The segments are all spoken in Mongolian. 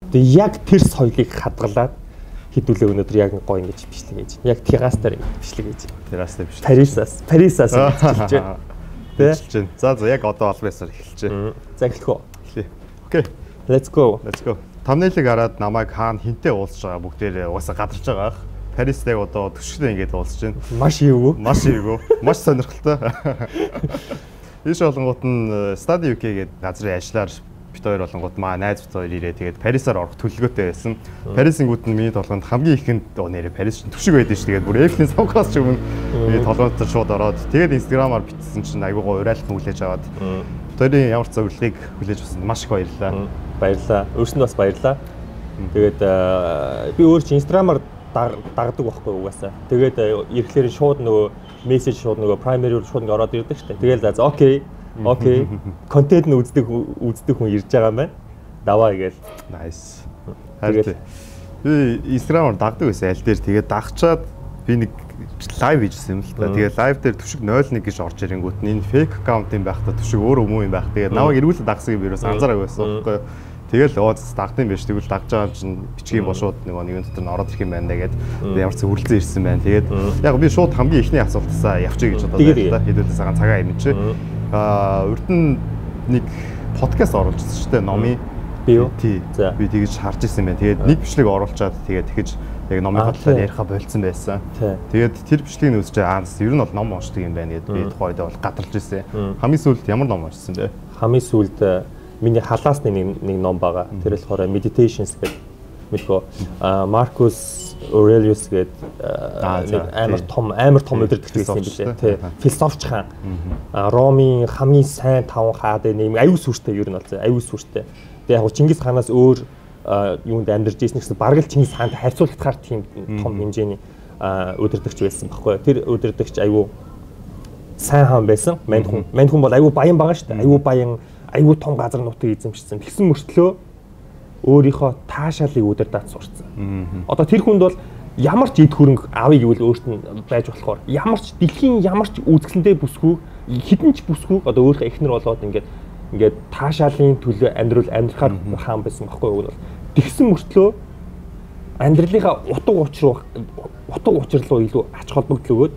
Тэгээ яг тэр соёлыг хадгалаад хідүүлээ өнөөдөр яг гоё ингэж бичлэг хийж. Яг Тигастаар бичлэг хийж. Тигастаар бичлэг. Парисаас, Парисаас бичлэж байна. Тэ? Бичлэж байна. За за яг одоо олбоосоор эхэлж байна. За эхлэх үү? Эхлэе. Окей. Let's go. Let's go. Тамнэлийг хараад намайг хаана хинтээ уулзж байгаа бүгдээрээ угаасаа гадарч байгаа. Парист яг одоо төшгөлөө ингэж уулзж байна. Маш эвгүй. Маш эвгүй. Маш сонирхолтой. Ийш болонгууд нь Study UK гэдэг газрын ажиллаар бит хоёр болонгууд маа найз бит хоёр ирээ тэгээд Парисаар орох төлөвлөгөөтэй байсан. Парисингууд нь миний толгойд хамгийн ихэнд оо нэрэ Парис чинь төвшиг байдаг ш тэгээд бүр Эйфлийн сонгоос ч өмнө миний толгойд шууд ороод тэгээд инстаграмаар бичсэн чинь айгүй гоо урайлхан хүлээж аваад хоёрын ямар зөвлөгөөг хүлээж авсан маш их баярлалаа. Баярлалаа. Өөрсөнд бас баярлалаа. Тэгээд би өөр чи инстаграмаар дагдаг байхгүй угаасаа. Тэгээд ирэхлээр шууд нөгөө мессеж шууд нөгөө primary шууд ороод ирдэг штэ. Тэгэл за окей. Окей. Контент нь үздэг үздэг хүн ирж байгаа юм байна. Даваа гээл. Nice. Харин би Instagram-аар дагдаг байсан аль дээр тэгээд дагчаад би нэг лайв хийжсэн юм л та. Тэгээд лайв дээр төшөг 01 гэж орж ирэнгүүт энэ фейк аккаунт юм байх та төшөг өөр өмнө юм байх. Тэгээд намайг эргүүлээд дагсан юм ерөөс анзаараагүй байсан байхгүй юу. Тэгэл оо дагдсан биш тэгвэл дагж байгаа чинь бичгийн бо шууд нэг нэгэн дотор нь ороод ирэх юм байна гэдэг. Ямар ч үргэлжлэн ирсэн байна. Тэгээд яг би шууд хамгийн ихний асуултасаа явчих гэж бодоод байна. Хэдүүлээ цагаан цагаа юм чи. Аа урд нь нэг подкаст оруулчихсан шүү дээ номын би юу? Тий. Би тэгэж харж ирсэн байна. Тэгээд нэг бичлэг оруулчаад тэгээд тэгэж яг номын бодлоор яриха болцсон байсан. Тэгээд тэр бичлэгийг үзэж аа ер нь бол ном уншдаг юм байна гэдээ би тухайд бол гадарч ирсэн. Хамгийн сүүлд ямар ном уншсан бэ? Хамгийн сүүлд миний халаасны нэг нэг ном байгаа. Тэр л хоороо meditations гэдэг мэдгөө Маркус Aurelius гэдэг нэг амар том амар том өдөртөгч байсан юм билээ. Тий. Философч хаан. Ромын хамгийн сайн таван хаад нэм аюу сүртэй ер нь бол аюу сүртэй. Тэгээ яг Чингис хаанаас өөр юунд амьдарч ирсэн гэсэн бараг л Чингис хаантай харьцуулахаар тийм том хэмжээний өдөртөгч байсан баггүй. Тэр өдөртөгч аюу сайн хаан байсан. Манд хүн. Манд хүн бол аюу баян байгаа шүү дээ. Аюу баян айгүй том газар нутгийг эзэмшсэн. Тэгсэн мөртлөө өөрийнхөө таашаалыг өдөр даад сурцсан. Одоо тэр хүнд бол ямар ч эд хөрөнгө авъя гэвэл өөрт нь байж болохоор ямар ч дэлхийн ямар ч үзэсгэлэнтэй бүсгүй хідэн ч бүсгүй одоо өөрийнхөө эхнэр болоод ингээд ингээд таашаалын төлөө амьдрал амьдрахаар хаан байсан байхгүй юу? Тэгсэн мөртлөө амьдралынхаа утга учир утга учир руу илүү ач холбогдол өгөөд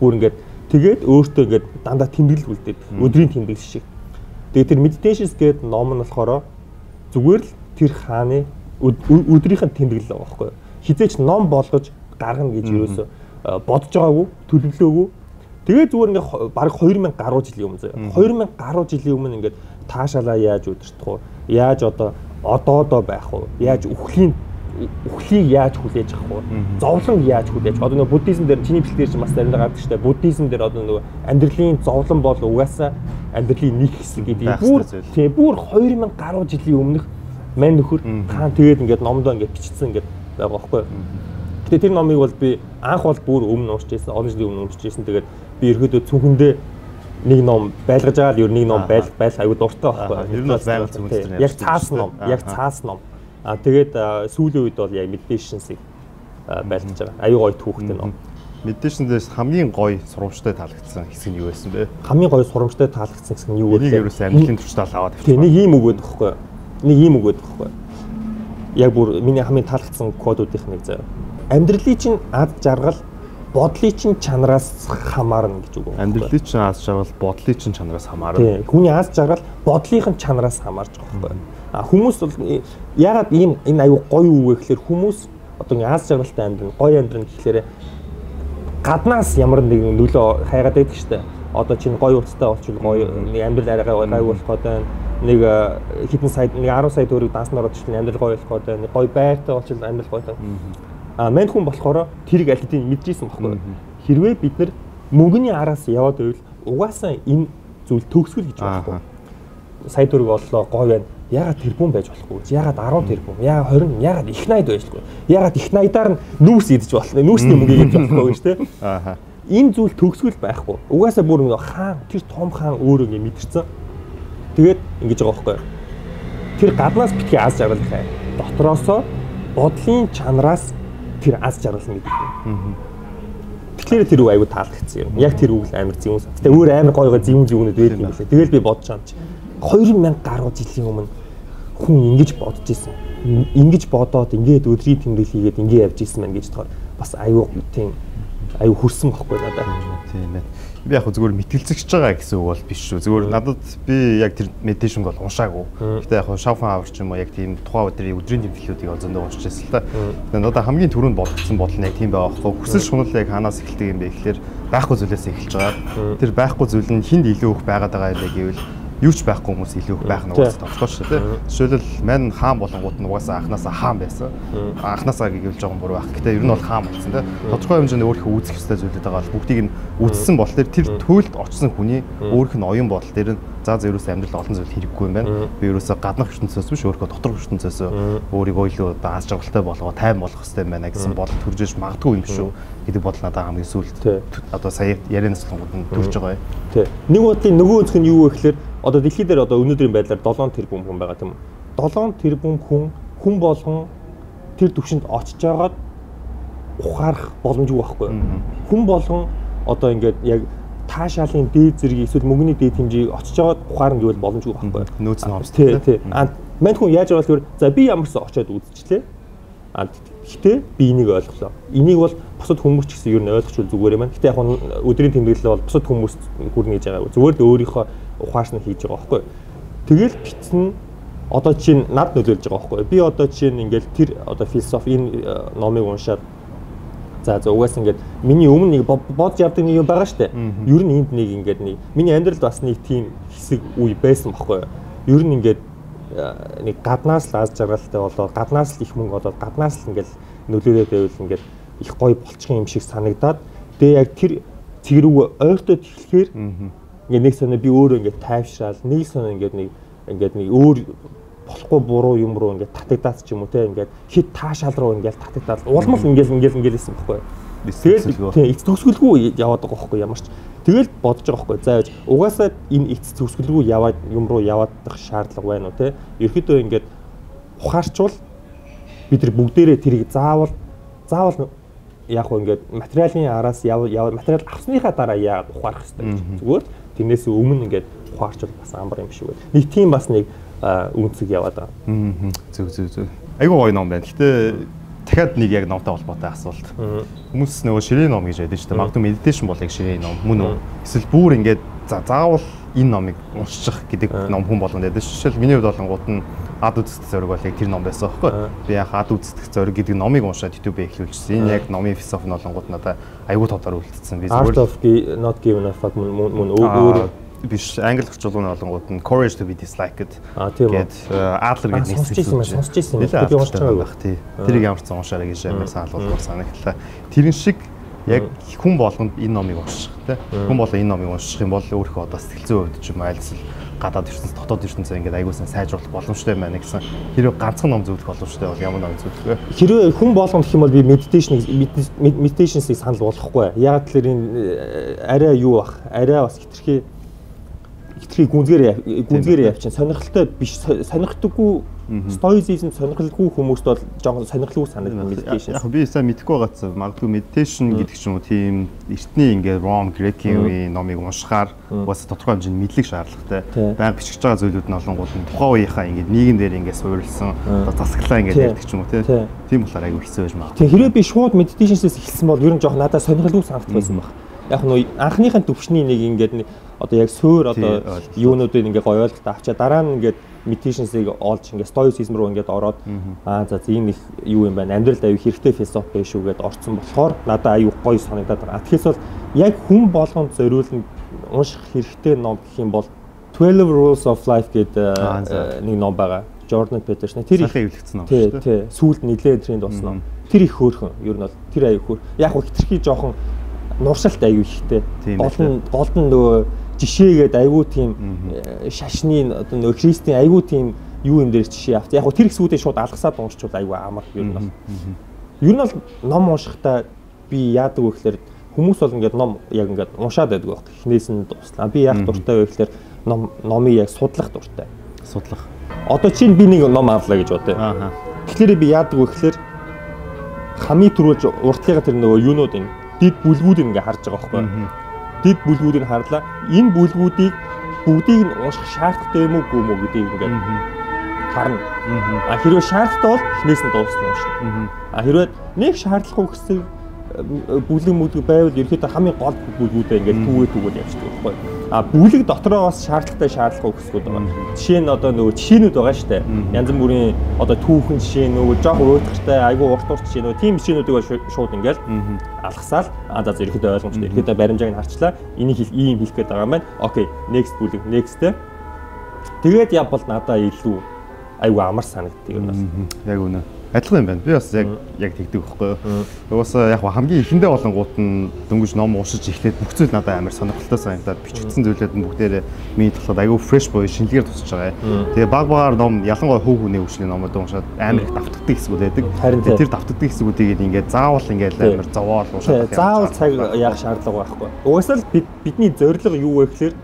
бүр ингээд тэгээд өөртөө ингээд дандаа тэмдэглэл үлдээд өдрийн тэмдэглэл шиг Тэгээ тэр meditations гэдэг ном нь болохоор зүгээр л тэр хааны өдрийнх нь тэмдэглэл байгаа байхгүй юу. Хизээч ном болгож гаргана гэж юусоо бодож байгаагүй, төлөвлөөгүй. Тэгээ зүгээр ингээ баг 2000 гаруй жилийн өмнө заяа. 2000 гаруй жилийн өмнө ингээд таашаалаа яаж удирдах вэ? Яаж одоо одоодоо байх вэ? Яаж үхлийн үхлийг яаж хүлээж авах вэ? Зовлон яаж хүлээж? Одоо нөгөө буддизм дээр чиний бэлтгэл дээр чинь бас заримдаа гардаг шүү дээ. Буддизм дээр одоо нөгөө амьдралын зовлон бол угаасаа амьдралын нэг хэсэг гэдэг. Бүр тийм бүр 2000 гаруй жилийн өмнөх мань нөхөр хаан тэгээд ингээд номдоо ингээд бичсэн ингээд байгаа байхгүй юу? Гэтэ тэр номыг бол би анх бол бүр өмнө уншиж байсан, олон жилийн өмнө уншиж байсан. Тэгээд би ерөөдөө цүнхэндээ нэг ном байлгаж байгаа л ер нэг ном байл байл аюу дуртай байхгүй. Ер нь бол байгаль зөвхөн яг цаас ном, яг цаас ном. А тэгээд сүүлийн үед бол яг meditations-ыг байлгаж байгаа. Аюу гоё түүхтэй ном. Meditation-дээс хамгийн гоё сурамжтай таалагдсан хэсэг нь юу байсан бэ? Хамгийн гоё сурамжтай таалагдсан хэсэг нь юу вэ? Нэг ерөөс амьдралын туршдаа аваад. Тийм нэг ийм үг өгдөг хөхгүй. Нэг ийм үг өгдөг хөхгүй. Яг бүр миний хамгийн таалагдсан кодуудын нэг заяа. Амьдралын чинь ад жаргал бодлын чинь чанараас хамаарна гэж үг. Амьдралын чинь аз жаргал бодлын чинь чанараас хамаарна. Тийм. Хүний аз жаргал бодлынх нь чанараас хамаарч байгаа байхгүй. Хүмүүс бол ягаад ийм энэ аюу гоё вэ гэхээр хүмүүс одоо ингэ аз жаргалтай амьдрын гоё амьдрын гэхлээр гаднаас ямар нэгэн нөлөө хайгаад байдаг штэ. Одоо чинь гоё уцтай болчихвол гоё нэг амьдрал арайгаа гоё болох гэдэг нэг хэдэн сая нэг 10 сая төгрөг данснаар очиж амьдрал гоё болох гэдэг нэг гоё байртай болчихвол амьдрал гоё гэдэг. А мань хүн болохоор тэрийг аль хэдийн мэдчихсэн байхгүй. Хэрвээ бид нар мөнгөний араас яваад байвал угаасаа энэ зүйл төгсгөл гэж байна. Сая төгрөг боллоо гоё байна. Ягаад тэрбум байж болохгүй ягаад 10 тэрбум? Ягаад 20 ягаад их найд байжгүй ягаад их найдаар нь нүүрс идэж болох нүүрсний мөнгө идэж болохгүй шүү дээ аа энэ зүйл төгсгөл байхгүй. Угаасаа бүр нэг хаан тэр том хаан өөрөө ингэ мэдэрсэн. Тэгээд ингэж байгаа байхгүй. Тэр гаднаас битгий аз жаргал хай. Дотроосоо бодлын чанараас тэр аз жаргал мэддэг Тэгэхээр тэр үг аягүй таалагдсан юм. Яг тэр үг л амар зэвүүн. Гэтэ өөр амар гоё зэвүүн зэвүүнүүд байдаг юм байна. Тэгэл би бодож байгаа юм чи. 2000 гаруй жилийн өмнө хүн ингэж бодож исэн. ингэж бодоод ингээд өдрийн тэмдэглэл хийгээд ингээд явж исэн маань гэж тохоор бас аюу тийм аюу хөрсөн бохгүй надад. Тийм ээ би яг зүгээр мэтгэлцэгч байгаа гэсэн үг бол биш шүү. Зүгээр надад би яг тэр медитейшн бол уншаагүй. Гэтэ яг шафан авар ч юм уу яг тийм тухайн өдрийн өдрийн тэмдэглэлүүдийг зөндөө уншиж байсан л та. Тэгээд надад хамгийн түрүүнд бодсон бодол нь яг тийм байгаа байхгүй. Хүсэл шунал яг ханаас эхэлдэг юм бэ гэхэлэр байхгүй зүйлээс эхэлж байгаа. Тэр байхгүй зүйл нь хинд илүү их байгаад байгаа юм бэ гэвэл юу ч байхгүй хүмүүс илүү их байх нь угаасаа тодорхой шүү дээ. Жишээлбэл мань хаан болонгууд нь угаасаа анханасаа хаан байсан. Анханасаа гэвэл жоохон буруу байх. Гэтэ ер нь бол хаан болсон тийм. Тодорхой хэмжээнд өөрийнхөө үүсэх ёстой зүйлүүд байгаа бол бүгдийг нь үтсэн бол тэр төлд очсон хүний өөрийнх нь оюун бодол тэр нь за за ерөөсөө амьдрал олон зүйл хэрэггүй юм байна. Би ерөөсөө гаднах ертөнцөөс биш өөрийнхөө доторх ертөнцөөс өөрийгөө илүү аз жаргалтай болгоо тайван болгох хэрэгтэй юм байна. Гэсэн бодол төрж иж магадгүй юм шүү. Гэдэг бодол надад хамгийн сүүлд одоо сая ярианаас болгоод төрж байгаа юм. Нэг бодлын нөгөө өнцг нь юу вэ гэхээр одоо дэлхий дээр одоо өнөөдрийн байдлаар 7 тэрбум хүн байгаа тийм үү? 7 тэрбум хүн хүн болгон тэр төвшөнд очиж байгаад ухаарах боломжгүй байхгүй юу? Хүн болгон одоо ингээд яг таашаалын дээд зэргийг эсвэл мөнгөний дээд хэмжээг очиж байгаад ухаарна гэвэл боломжгүй байхгүй юу? Нөөц номс тий, тий. А мань хүн яаж байгаа вэ? За би ямарсан очиод үзчихлээ. А гэхдээ би энийг ойлголоо. Энийг бол бусад хүмүүс ч гэсэн ер нь ойлгочихвол зүгээр юм байна. Гэтэ яг өдрийн тэмдэглэл бол бусад хүмүүс хүрнэ гэж байгаа. Зүгээр л өөрийнхөө ухааш нь хийж байгаа байхгүй. Тэгэл битсэн одоо чинь над нөлөөлж байгаа байхгүй. Би одоо чинь ингээл тэр одоо философи энэ э, номыг уншаад за за угаас ингээд миний өмнө нэг бодж явдаг нэг юм байгаа штэ. Ер нь энд нэг ингээд нэг миний амьдралд бас нэг тийм хэсэг үе байсан байхгүй. Ер нь ингээд э, нэг гаднаас л аз жаргалтай болоо гаднаас л их мөнгө олоод гаднаас л ингээд нөлөөлөд байвал ингээд их гоё болчих юм шиг санагдаад тэгээ яг тэр цэг рүү ойртоод эхлэхээр Ингээ нэг соноо би өөрөө ингээ тайвшраал, нэг соноо ингээ нэг ингээ нэг өөр болохгүй буруу юм руу ингээ татагдаад ч юм уу те ингээ хит таашаал руу ингээ татагдаад улмал ингээл ингээл ингээл исэн байхгүй. Тэгэл тийм эц төгсгөлгүй яваад байгаа байхгүй ямар ч. Тэгэл бодож байгаа байхгүй. За угаасаа энэ эц төгсгөлгүй яваад юм руу яваадах шаардлага байна уу те. Ерхэдөө ингээд ухаарчвал бид нар бүгдээрээ тэрийг заавал заавал яг хөө ингээд материалын араас яв материал авсныхаа дараа яагаад ухаарах хэрэгтэй зүгээр Тэрнээс өмнө ингээд ухаарчвал бас амар юм шиг байна. Нэг тийм бас нэг үнцэг яваад байгаа. Аа. Зүг зүг зүг. Айгуу гоё ном байна. Гэтэ дахиад нэг яг номтой холбоотой асуулт. Хүмүүс нөгөө ширээ ном гэж байдаг шүү дээ. Магадгүй медитейшн бол яг ширээ ном мөн үү? Эсвэл бүр ингээд за заавал энэ номыг уншчих гэдэг ном хүн болгоно гэдэг. Жишээл миний хувьд болонгууд нь ад үзэх зориг бол яг тэр ном байсан байхгүй. Би яг ад үзэх зориг гэдэг номыг уншаад YouTube эхлүүлчихсэн. Энэ яг номын философи нь болонгууд надад аюул тодор үлдсэн. Би зүгээр Art of not giving a fuck мөн өөр биш англи орчуулгын олонгууд нь courage to be disliked гэд Adler гэдэг нэг зүйл байсан сонсч ирсэн би уншиж байгаа байх тий. Тэрийг ямар ч уншаарай гэж амар санал болгох санагдлаа. Тэрэн шиг яг хүн болгонд энэ номыг унших тий. Хүн болгоо энэ номыг унших юм бол өөрөө одоо сэтгэл зүйн хувьд ч юм айлсэл гадаад ертөнц дотоод ертөнцөө ингээд аягуулсан сайжруулах боломжтой байна гэсэн хэрвээ ганцхан ном зөвлөх боломжтой бол ямар ном зөвлөх вэ? Хэрвээ хүн болгоно гэх юм бол би медитейшн медитейшнсийг санал болгохгүй. Яг тэлэр энэ э, арай юу бах? Арай бас хитрхи хитрхи гүнзгээр гүнзгээр явчихсан. Сонирхолтой биш сонирхдаггүй Stoicism сонирхолгүй хүмүүст бол жоохон сонирхолгүй санагдана meditation. Яг би сайн мэдэхгүй байгаадсан. Магадгүй meditation гэдэг ч юм уу тийм эртний ингээ Rome Greek-ийн үеийн номыг уншихаар бас тодорхой хэмжээний мэдлэг шаардлагатай. Баян бичиж байгаа зүйлүүд нь олонгууд нь тухайн үеийнхаа ингээ нийгэм дээр ингээ суурилсан одоо засаглаа ингээ ярьдаг ч юм уу тийм болохоор айгүй хэцүү байж магадгүй. Тийм хэрэв би шууд meditation-с эхэлсэн бол ер нь жоохон надад сонирхолгүй санагдах байсан баг. Яг нь анхныхын төвшний нэг ингээд одоо яг суур одоо юунуудыг ингээ гоё ойлголт авчаа дараа нь ингээд meditations-ыг олж ингээд stoicism руу ингээд ороод аа за ийм их юу юм байна амьдралд аюу хэрэгтэй философи байх шүү гэд орцсон болохоор надад аюу гоё санагдаад байгаа. Тэгэхээс бол яг хүн болгонд зориулна унших хэрэгтэй ном гэх юм бол 12 Rules of Life гэдэг нэг ном байгаа. Jordan Peterson. Тэр их хэвлэгдсэн ном шүү дээ. Тий, сүүлд нэлээд тренд болсон ном. Тэр их хөөрхөн. Ер нь бол тэр аюу хөөр. Яг хөө хитрхи жоохон нуршилт аюу ихтэй. Гол нь гол нь нөгөө жишээгээд айгүй тийм э, шашны одоо нөө христийн айгүй тийм юу юм дээр жишээ авт. Яг гоо тэр хэсгүүдээ шууд алгасаад уншчул айгүй амар юм бол. Ер нь бол ном уншихтаа би яадаг вэ гэхээр хүмүүс бол ингээд ном яг ингээд уншаад байдаг байх. Эхнээс нь туслаа. Би яг дуртай вэ гэхээр ном номыг яг судлах дуртай. Судлах. Одоо чинь би нэг ном авлаа гэж бодъё. Аа. Тэгэхээр би яадаг вэ гэхээр хамгийн түрүүлж уртлагаа тэр нөгөө юунууд энэ дид бүлгүүд ингээ харж байгаа байхгүй дэд бүлгүүдийг харлаа. Энэ бүлгүүдийг бүгдийг нь унших шаардлагатай юм уугүй юм уу гэдгийг ингээд харна. А хэрвээ шаардлагатай бол эхнээс нь дуусна шиг. А хэрвээ нэг шаардлагагүй хэсэг бүлэг мүлэг байвал ерөөхдөө хамгийн гол бүлгүүдээ ингээд түүгээ түүгээр явчихдаг байхгүй. А бүлэг дотроо бас шаардлагатай шаардлага өгсгүүд байгаа. Жишээ нь одоо нөгөө жишээнүүд байгаа шүү дээ. Янз бүрийн одоо түүхэн жишээ нөгөө жоох уйтгартай айгүй урт урт жишээ нөгөө тийм жишээнүүдийг шууд ингээд алгасаал а за ерөөхдөө ойлгомжтой. Ерөөхдөө баримжааг нь харчлаа. Энийг ийм хэлэх гээд байгаа юм байна. Окей, next бүлэг, next те. Тэгээд явбал надаа илүү айгүй амар санагддаг юм байна. Яг үнэ адилхан юм байна. Би бас яг яг тэгдэг байхгүй юу. Угаасаа яг хамгийн ихэндээ болонгууд нь дөнгөж ном уншиж эхлээд бүх зүйл надад амар сонирхолтой санагдаад бичигдсэн зүйлүүд нь бүгдээрээ миний толгойд аягүй фреш буюу шинэлгээр тусч байгаа. Тэгээ баг багаар ном ялангуяа хөв хүний өвчлийн номууд уншаад амар их давтагддаг хэсгүүд байдаг. Тэр давтагддаг хэсгүүдийг ингээд заавал ингээд амар зовоол уншаад. Заавал цаг яах шаардлага байхгүй. Угаасаа л бидний зорилго юу вэ гэхээр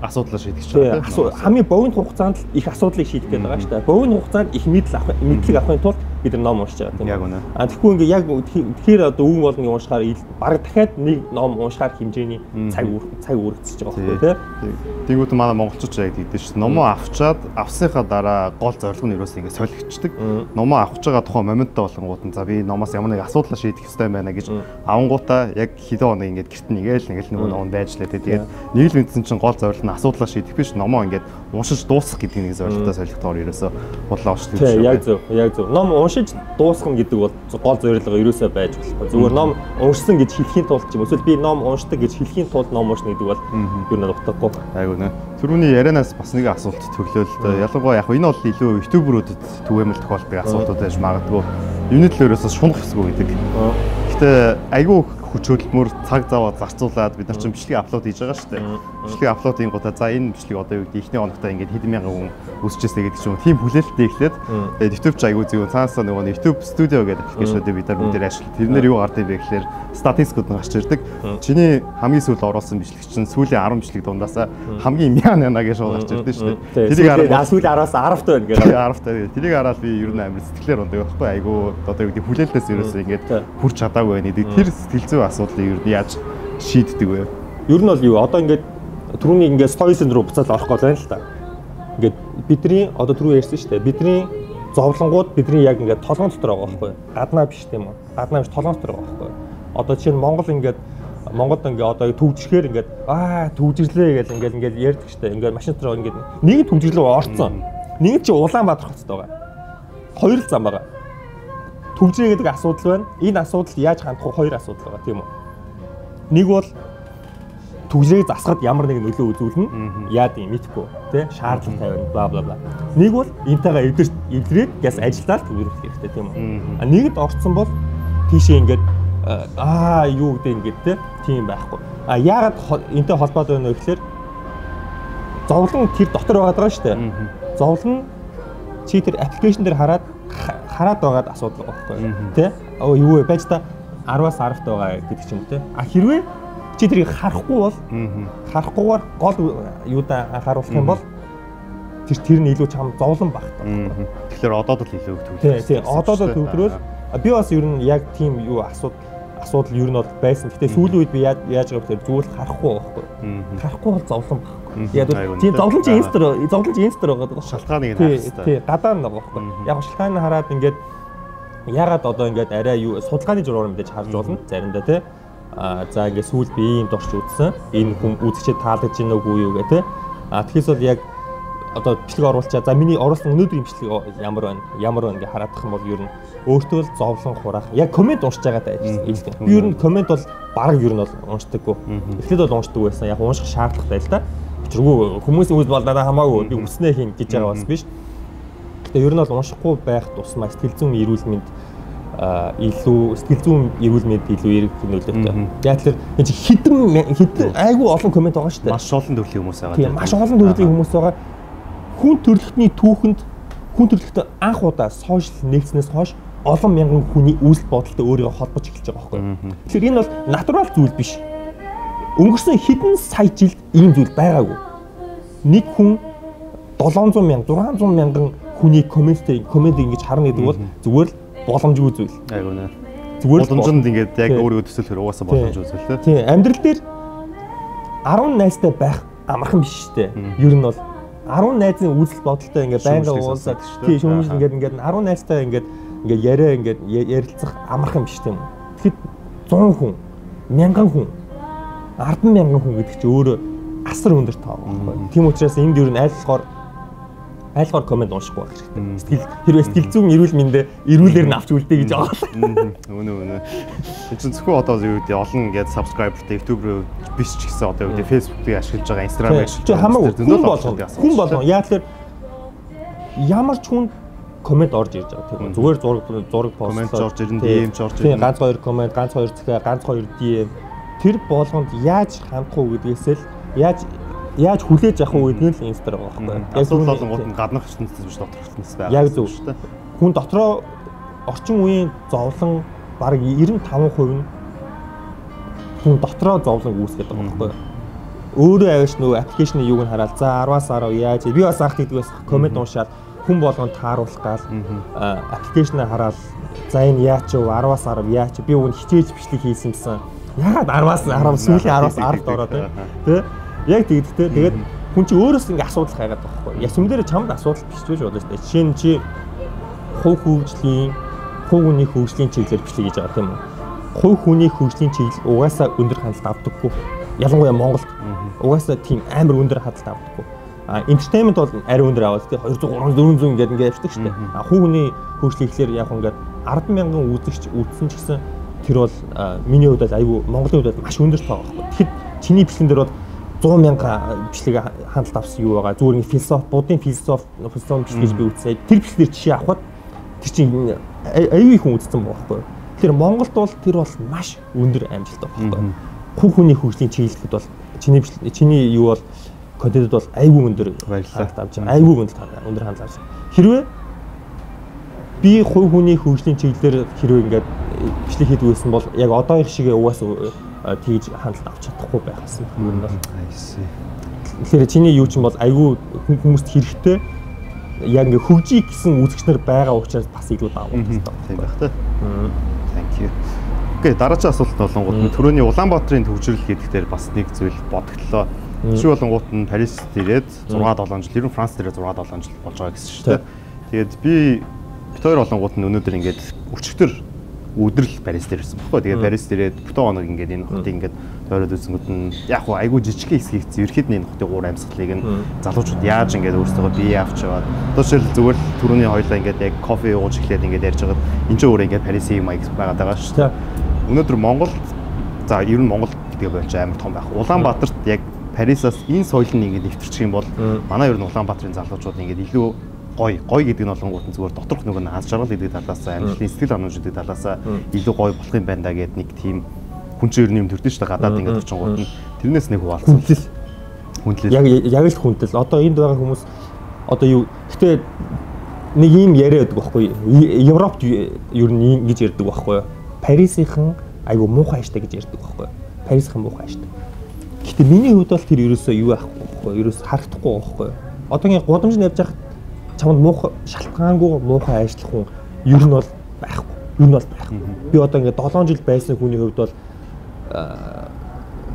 асуудлаа шийдэх гэж байна. Хамгийн богино хугацаанд их асуудлыг шийдэх гэдэг байгаа шүү дээ. Богино хугацаанд их мэдл авах мэдлэг авахын тулд бид нар ном уншиж байгаа тийм. Яг үнэ. А тэгэхгүй ингээ яг тэгэхээр одоо өвөн болгоны уншихаар баг дахиад нэг ном уншихаар хэмжээний цаг цаг үргэлжлэж байгаа байхгүй тийм. Тэнгүүт манай монголчууд яг тэгдэж шүү. Номоо авчаад авсныхаа дараа гол зорилго нь юуроос ингээ солигчдаг. Номоо авах байгаа тухайн моменттой болонгууд нь за би номоос ямар нэг асуудал шийдэх хэрэгтэй байна гэж авангуудаа яг хэдэн хоног ингээ гэрт нэгээл нэгэл нөгөө ном байж лээ тэгээд нийл мэдсэн чинь гол зорилго нь асуудлаа шийдэх биш номоо ингээ уншиж дуусгах гэдэг нэг зорилготой солигдохоор ерөөсө бодлоо шүү. Тийм яг зөв яг зөв. Ном уншиж дуусгах гэдэг бол гол зорилго ерөөсөө байж болохгүй. Зүгээр ном уншсан гэж хэлхийн тулд ч юм эсвэл би ном уншдаг гэж хэлхийн тулд ном уншна гэдэг бол юу нэг утгагүй. Айгу нэ. Төрөний ярианаас бас нэг асуулт төрлөө л дээ. Ялангуяа яг энэ бол илүү ютуберүүдэд түгээмэл тохиолддог асуултууд байж магадгүй. Юуны төлөө ерөөсөө шунах хэсгүү гэдэг. Гэтэ айгу хүч хөдөлмөр цаг зав зарцуулаад бид нар чинь бичлэг аплод хийж байгаа шүү дээ. Бичлэг аплод хийх гутаа за энэ бичлэг одоо юу гэдэг ихний оногтой ингээд хэдэн мянган хүн үзчихсэн гэдэг чинь тийм хүлээлттэй тэгээд YouTube ч аягүй зөв цаанасаа нөгөө YouTube Studio гэдэг аппликейшнүүдийг бид нар бүгдээр ашиглав. Тэрнэр юу гардаг вэ гэхээр статистикууд нь гарч ирдэг. Чиний хамгийн сүүл оруулсан бичлэг чинь сүүлийн 10 бичлэг дундаасаа хамгийн мян яна гэж гарч ирдэг шүү дээ. Тэрийг хараад сүүлийн 10-аас 10-т байна гэдэг. 10-т. Тэрийг хараад би ер нь амар сэтгэлээр ундаг байхгүй айгүй одоо юу гэдэг хүлээлтээс ерөөсөө ингээд хүрч чадаагүй байна. Тэр сэтгэл зүй асуудлыг ер нь яаж шийддэг вэ? Ер нь бол юу одоо ингээд түрүүний ингээд стоицизм руу буцаад орох гол байна л та. Ингээд бидний одоо түрүү ярьсан шүү дээ. Бидний зовлонгууд бидний яг ингээд толгойн дотор байгаа байхгүй юу? Гаднаа биш тийм үү? Гаднаа биш толгойн дотор байгаа байхгүй юу? Одоо жишээ нь Монгол ингээд Монголд ингээ одоо төвжихээр ингээд аа төвжирлээ гэж ингээд ингээд ярьдаг штэ. Ингээд машин дотор ингээд нэг төвжирлөө орцсон. Нэг чи Улаанбаатар хотод байгаа. Хоёр л зам байгаа төвжрээ гэдэг асуудал байна. Энэ асуудалд яаж хандах вэ? Хоёр асуудал байгаа тийм үү? Нэг бол төвжрээг засахад ямар нэгэн нөлөө үзүүлнэ. Яад юм мэдхгүй тий шаардлага тавина бла бла бла. Нэг бол энтэйгээ эвдэрч эвдрээд газ ажиллаад төвөрөх хэрэгтэй тийм үү? А нэгд орцсон бол тийшээ ингээд аа юу гэдэг ингээд тий тийм байхгүй. А яагаад энтэй холбоотой байна вэ гэхээр зовлон тэр дотор байгаа даа шүү дээ. Зовлон чи тэр аппликейшн дээр хараад хараад байгаад асуудал байхгүй тий оо юу вэ? Байж та 10-аас 10-т байгаа гэдэг ч юм тий а хэрвээ чи тэрийг харахгүй бол харахгүйгээр гол юудаа анхааруулах юм бол тэр тэр нь илүү чам зовлон багт байна. Тэгэхээр одоод л илүү төвлөрөө. Тий, тий, одоод л төвлөрөөл би бас ер нь яг тийм юу асуудал асуудал ер нь бол байсан. Гэтэ сүүлийн үед би яаж яаж байгаа вэ? Зүгээр харахгүй байхгүй. Харахгүй бол зовлон баг. Яг тийм зовлон чи инстер зовлон чи инстер байгаа. Шалтгааныг нь харах. Тий, гадаа нь байгаа байхгүй. Яг шалтгааныг хараад ингээд ягаад одоо ингээд арай юу судалгааны жураар мэдээж харж болно заримдаа тий. А за ингээд сүүл би ийм дорч үзсэн. Энэ хүн үзэгчэд таалагдж байна уу юу гэх тий. А тэгэхээр бол яг одоо бичлэг оруулчаа. За миний оруулсан өнөөдрийн бичлэг ямар байна? Ямар байна гэж хараадах юм бол ер нь өөртөө л зовлон хураах. Яг комент уншиж байгаадаа хэлдэг. Би ер нь комент бол бараг ер нь бол уншдаггүй. Эхлээд бол уншдаг байсан. Яг унших шаардлагатай л да. Учиргүй хүмүүсийн үйл бол надад хамаагүй би үснэ хийн гэж байгаа бас биш. Гэтэ ер нь бол уншихгүй байх тусмаа сэтгэл зүйн эрүүл мэнд илүү сэтгэл зүйн эрүүл мэнд илүү эрэг нөлөөтэй. Яг тэр энэ хідэн хідэн айгүй олон комент байгаа шүү дээ. Маш олон төрлийн хүмүүс байгаа. Тийм маш олон төрлийн хүмүүс байгаа хүн төрөлхтний түүхэнд хүн төрөлхтөд анх удаа сошиал нэгснээс хойш олон мянган хүний үзэл бодолтой өөрийгөө холбож эхэлж байгаа байхгүй. Тэгэхээр энэ бол натурал зүйл биш. Өнгөрсөн хэдэн сая жилд ийм зүйл байгаагүй. Нэг хүн 700 мянга 600 мянган хүний комменттэй коммент ингэж харна гэдэг бол зүгээр л боломжгүй зүйл. Айгуу нэ. Зүгээр л боломжинд ингээд яг өөрийгөө төсөөлөхөр угаасаа боломж үзэл тийм. Тийм амьдрал дээр 10 найстай байх амархан биш шүү дээ. Ер нь бол 10 найзын үзэл бодолтой ингээд байнга уулзаад тий шүүмжлэн ингээд ингээд 10 найзтай ингээд ингээд яриа ингээд ярилцах амархан биш тийм үү. Тэгэхэд 100 хүн, 1000 хүн, 10 мянган хүн гэдэг чинь өөрөө асар өндөр тоо байхгүй. Тийм учраас энд нь аль болохоор айлгаар комент уншихгүй байх хэрэгтэй. Сэтгэл хэрвээ сэтгэл зүйн эрүүл мэндэ эрүүлэр нь авч үлдээ гэж байгаа. Үнэ үнэ. Энд чинь зөвхөн одоо юу гэдэг олон ингээд subscriberтэй YouTube руу биш ч гэсэн одоо юу гэдэг Facebook-ийг ашиглаж байгаа, Instagram-ыг ашиглаж байгаа. Хамаагүй хүн болгоно. Хүн болгоно. Яг л ямар ч хүн комент орж ирж байгаа. Тийм зүгээр зураг зураг пост комент орж ирнэ, DM ч орж ирнэ. Ганц хоёр комент, ганц хоёр захиа, ганц хоёр DM тэр болгонд яаж хандах уу гэдгээсэл яаж яаж хүлээж авах гэдэг нь л инстер байгаа байхгүй. Яг зүйл болонгууд нь гаднах ертөнцөөс биш доторх ертөнцөөс байгаа. Яг зөв. шүү дээ. Хүн дотроо орчин үеийн зовлон бараг 95% нь хүн дотроо зовлон үүсгэж байгаа байхгүй. Өөрөө аваач нөгөө аппликейшны юуг нь хараад за 10-аас 10 яаж би бас анх тэгдгээс комент уншаад хүн болгонд тааруулах гал аппликейшнээ хараад за энэ яач вэ? 10-аас 10 яач би өгн хичээж бичлэг хийсэн гэсэн ягаад 10-аас 10 сүүлийн 10-аас 10-д ороод тэ Яг тэгдэхтэй тэгээд хүн чи өөрөөс ингээ асуудал хайгаад байгаа байхгүй. Ясүм дээр чамд асуудал бичиж болно шүү дээ. Жишээ нь чи хувь хөгжлийн хувь хүний хөгжлийн чиглэлээр бичлэг хийж байгаа тийм үү? Хувь хүний хөгжлийн чиглэл угаасаа өндөр хандлт авдаггүй. Ялангуяа Монголд угаасаа тийм амар өндөр хандлт авдаггүй. А entertainment бол ари өндөр аваад тий 200 300 400 ингээд ингээд явдаг шүү дээ. А хувь хүний хөгжлийн ихлээр яг ингээд 10 мянган үзэгч үзсэн ч гэсэн тэр бол миний хувьд айгүй Монголын хувьд маш өндөр тоо байхгүй. Тэгэхэд чиний бичлэгэн дээр бол 100 мянга бичлэг хандлт авсан юу байгаа. Зүгээр нэг философи, будын философи, философи бичлэг гэж би үзсэн. Тэр бичлэгээр жишээ авахад тэр чинь аюу хүн үзсэн байгаа байхгүй. Тэр Монголд бол тэр бол маш өндөр амжилт байгаа байхгүй. Хүн хүний хөгжлийн чиглэлд бол чиний чиний юу бол контентэд бол аюу өндөр баярлалаа авч байгаа. Аюу өндөр хандлт авсан. Хэрвээ би хувь хүний хөгжлийн чиглэлээр хэрвээ ингээд бичлэг хийдэг байсан бол яг одоо их шиг угаасаа тэгж хандлт авч чадахгүй байх гэсэн юм бол. Тэгэхээр чиний юу ч юм бол айгүй хүмүүст хэрэгтэй яг ингээ хөгжих гэсэн үзэгчнэр байгаа учраас бас илүү даваа тийм байх та. Thank you. Окей, дараагийн асуулт болонгууд түрүүний Улаанбаатарын төвжирэл хийх дээр бас нэг зүйл бодогдлоо. Жишээ болонгууд нь Парис ирээд 6 7 жил, ер нь Франц ирээд 6 7 жил болж байгаа гэсэн шүү дээ. Тэгээд би бит хоёр болонгууд нь өнөөдөр ингээд өчигдөр өдрөл Парис дээр ирсэн баггүй. Тэгээд Парис дээрээ бүтэн хоног ингээд энэ хотыг ингээд тойроод үзэнгүүд нь яг хуу айгүй жижиг хэсгийг ерхэд энэ хотын гур амьсгалыг нь залуучууд яаж ингээд өөрсдөө бие авч яваад одоо жишээл зүгээр түрүүний хоёлаа ингээд яг кофе ууж эхлээд ингээд ярьж байгаад энэ ч өөр ингээд Парисын маяг байгаад байгаа шүү дээ. Өнөөдөр Монгол за ер нь Монгол гэдэг болж амар том байх. Улаанбаатарт яг Парисаас энэ соёл нь ингээд нэвтэрчих юм бол манай ер нь Улаанбаатарын залуучууд ингээд илүү гой гой гэдэг нь болонгууд нь зүгээр доторх нөгөө нь аз жаргал гэдэг талаас амьдралын сэтгэл ханамж гэдэг талаас илүү гой болох юм байна да гэдэг нэг тийм хүн чинь ер нь юм төрдөн шүү дээ гадаад ингээд очингууд нь тэрнээс нэг хуваалцсан. Хүндлэл. Хүндлэл. Яг яг л хүндлэл. Одоо энд байгаа хүмүүс одоо юу гэтээ нэг юм яриа байдаг байхгүй Европт ер нь ингэж ярьдаг байхгүй Парисийнхан айгу муухай штэ гэж ярьдаг байхгүй Парисийнхан муухай штэ Гэтэ миний хувьд бол тэр ерөөсөө юу байхгүй ерөөс харагдахгүй байхгүй одоогийн гудамж навьж хахад чамд муухай шалтгаангүй муухай ажиллах хүн ер нь бол байхгүй. Ер нь бол байхгүй. Би одоо ингээд 7 жил байсан хүний хувьд бол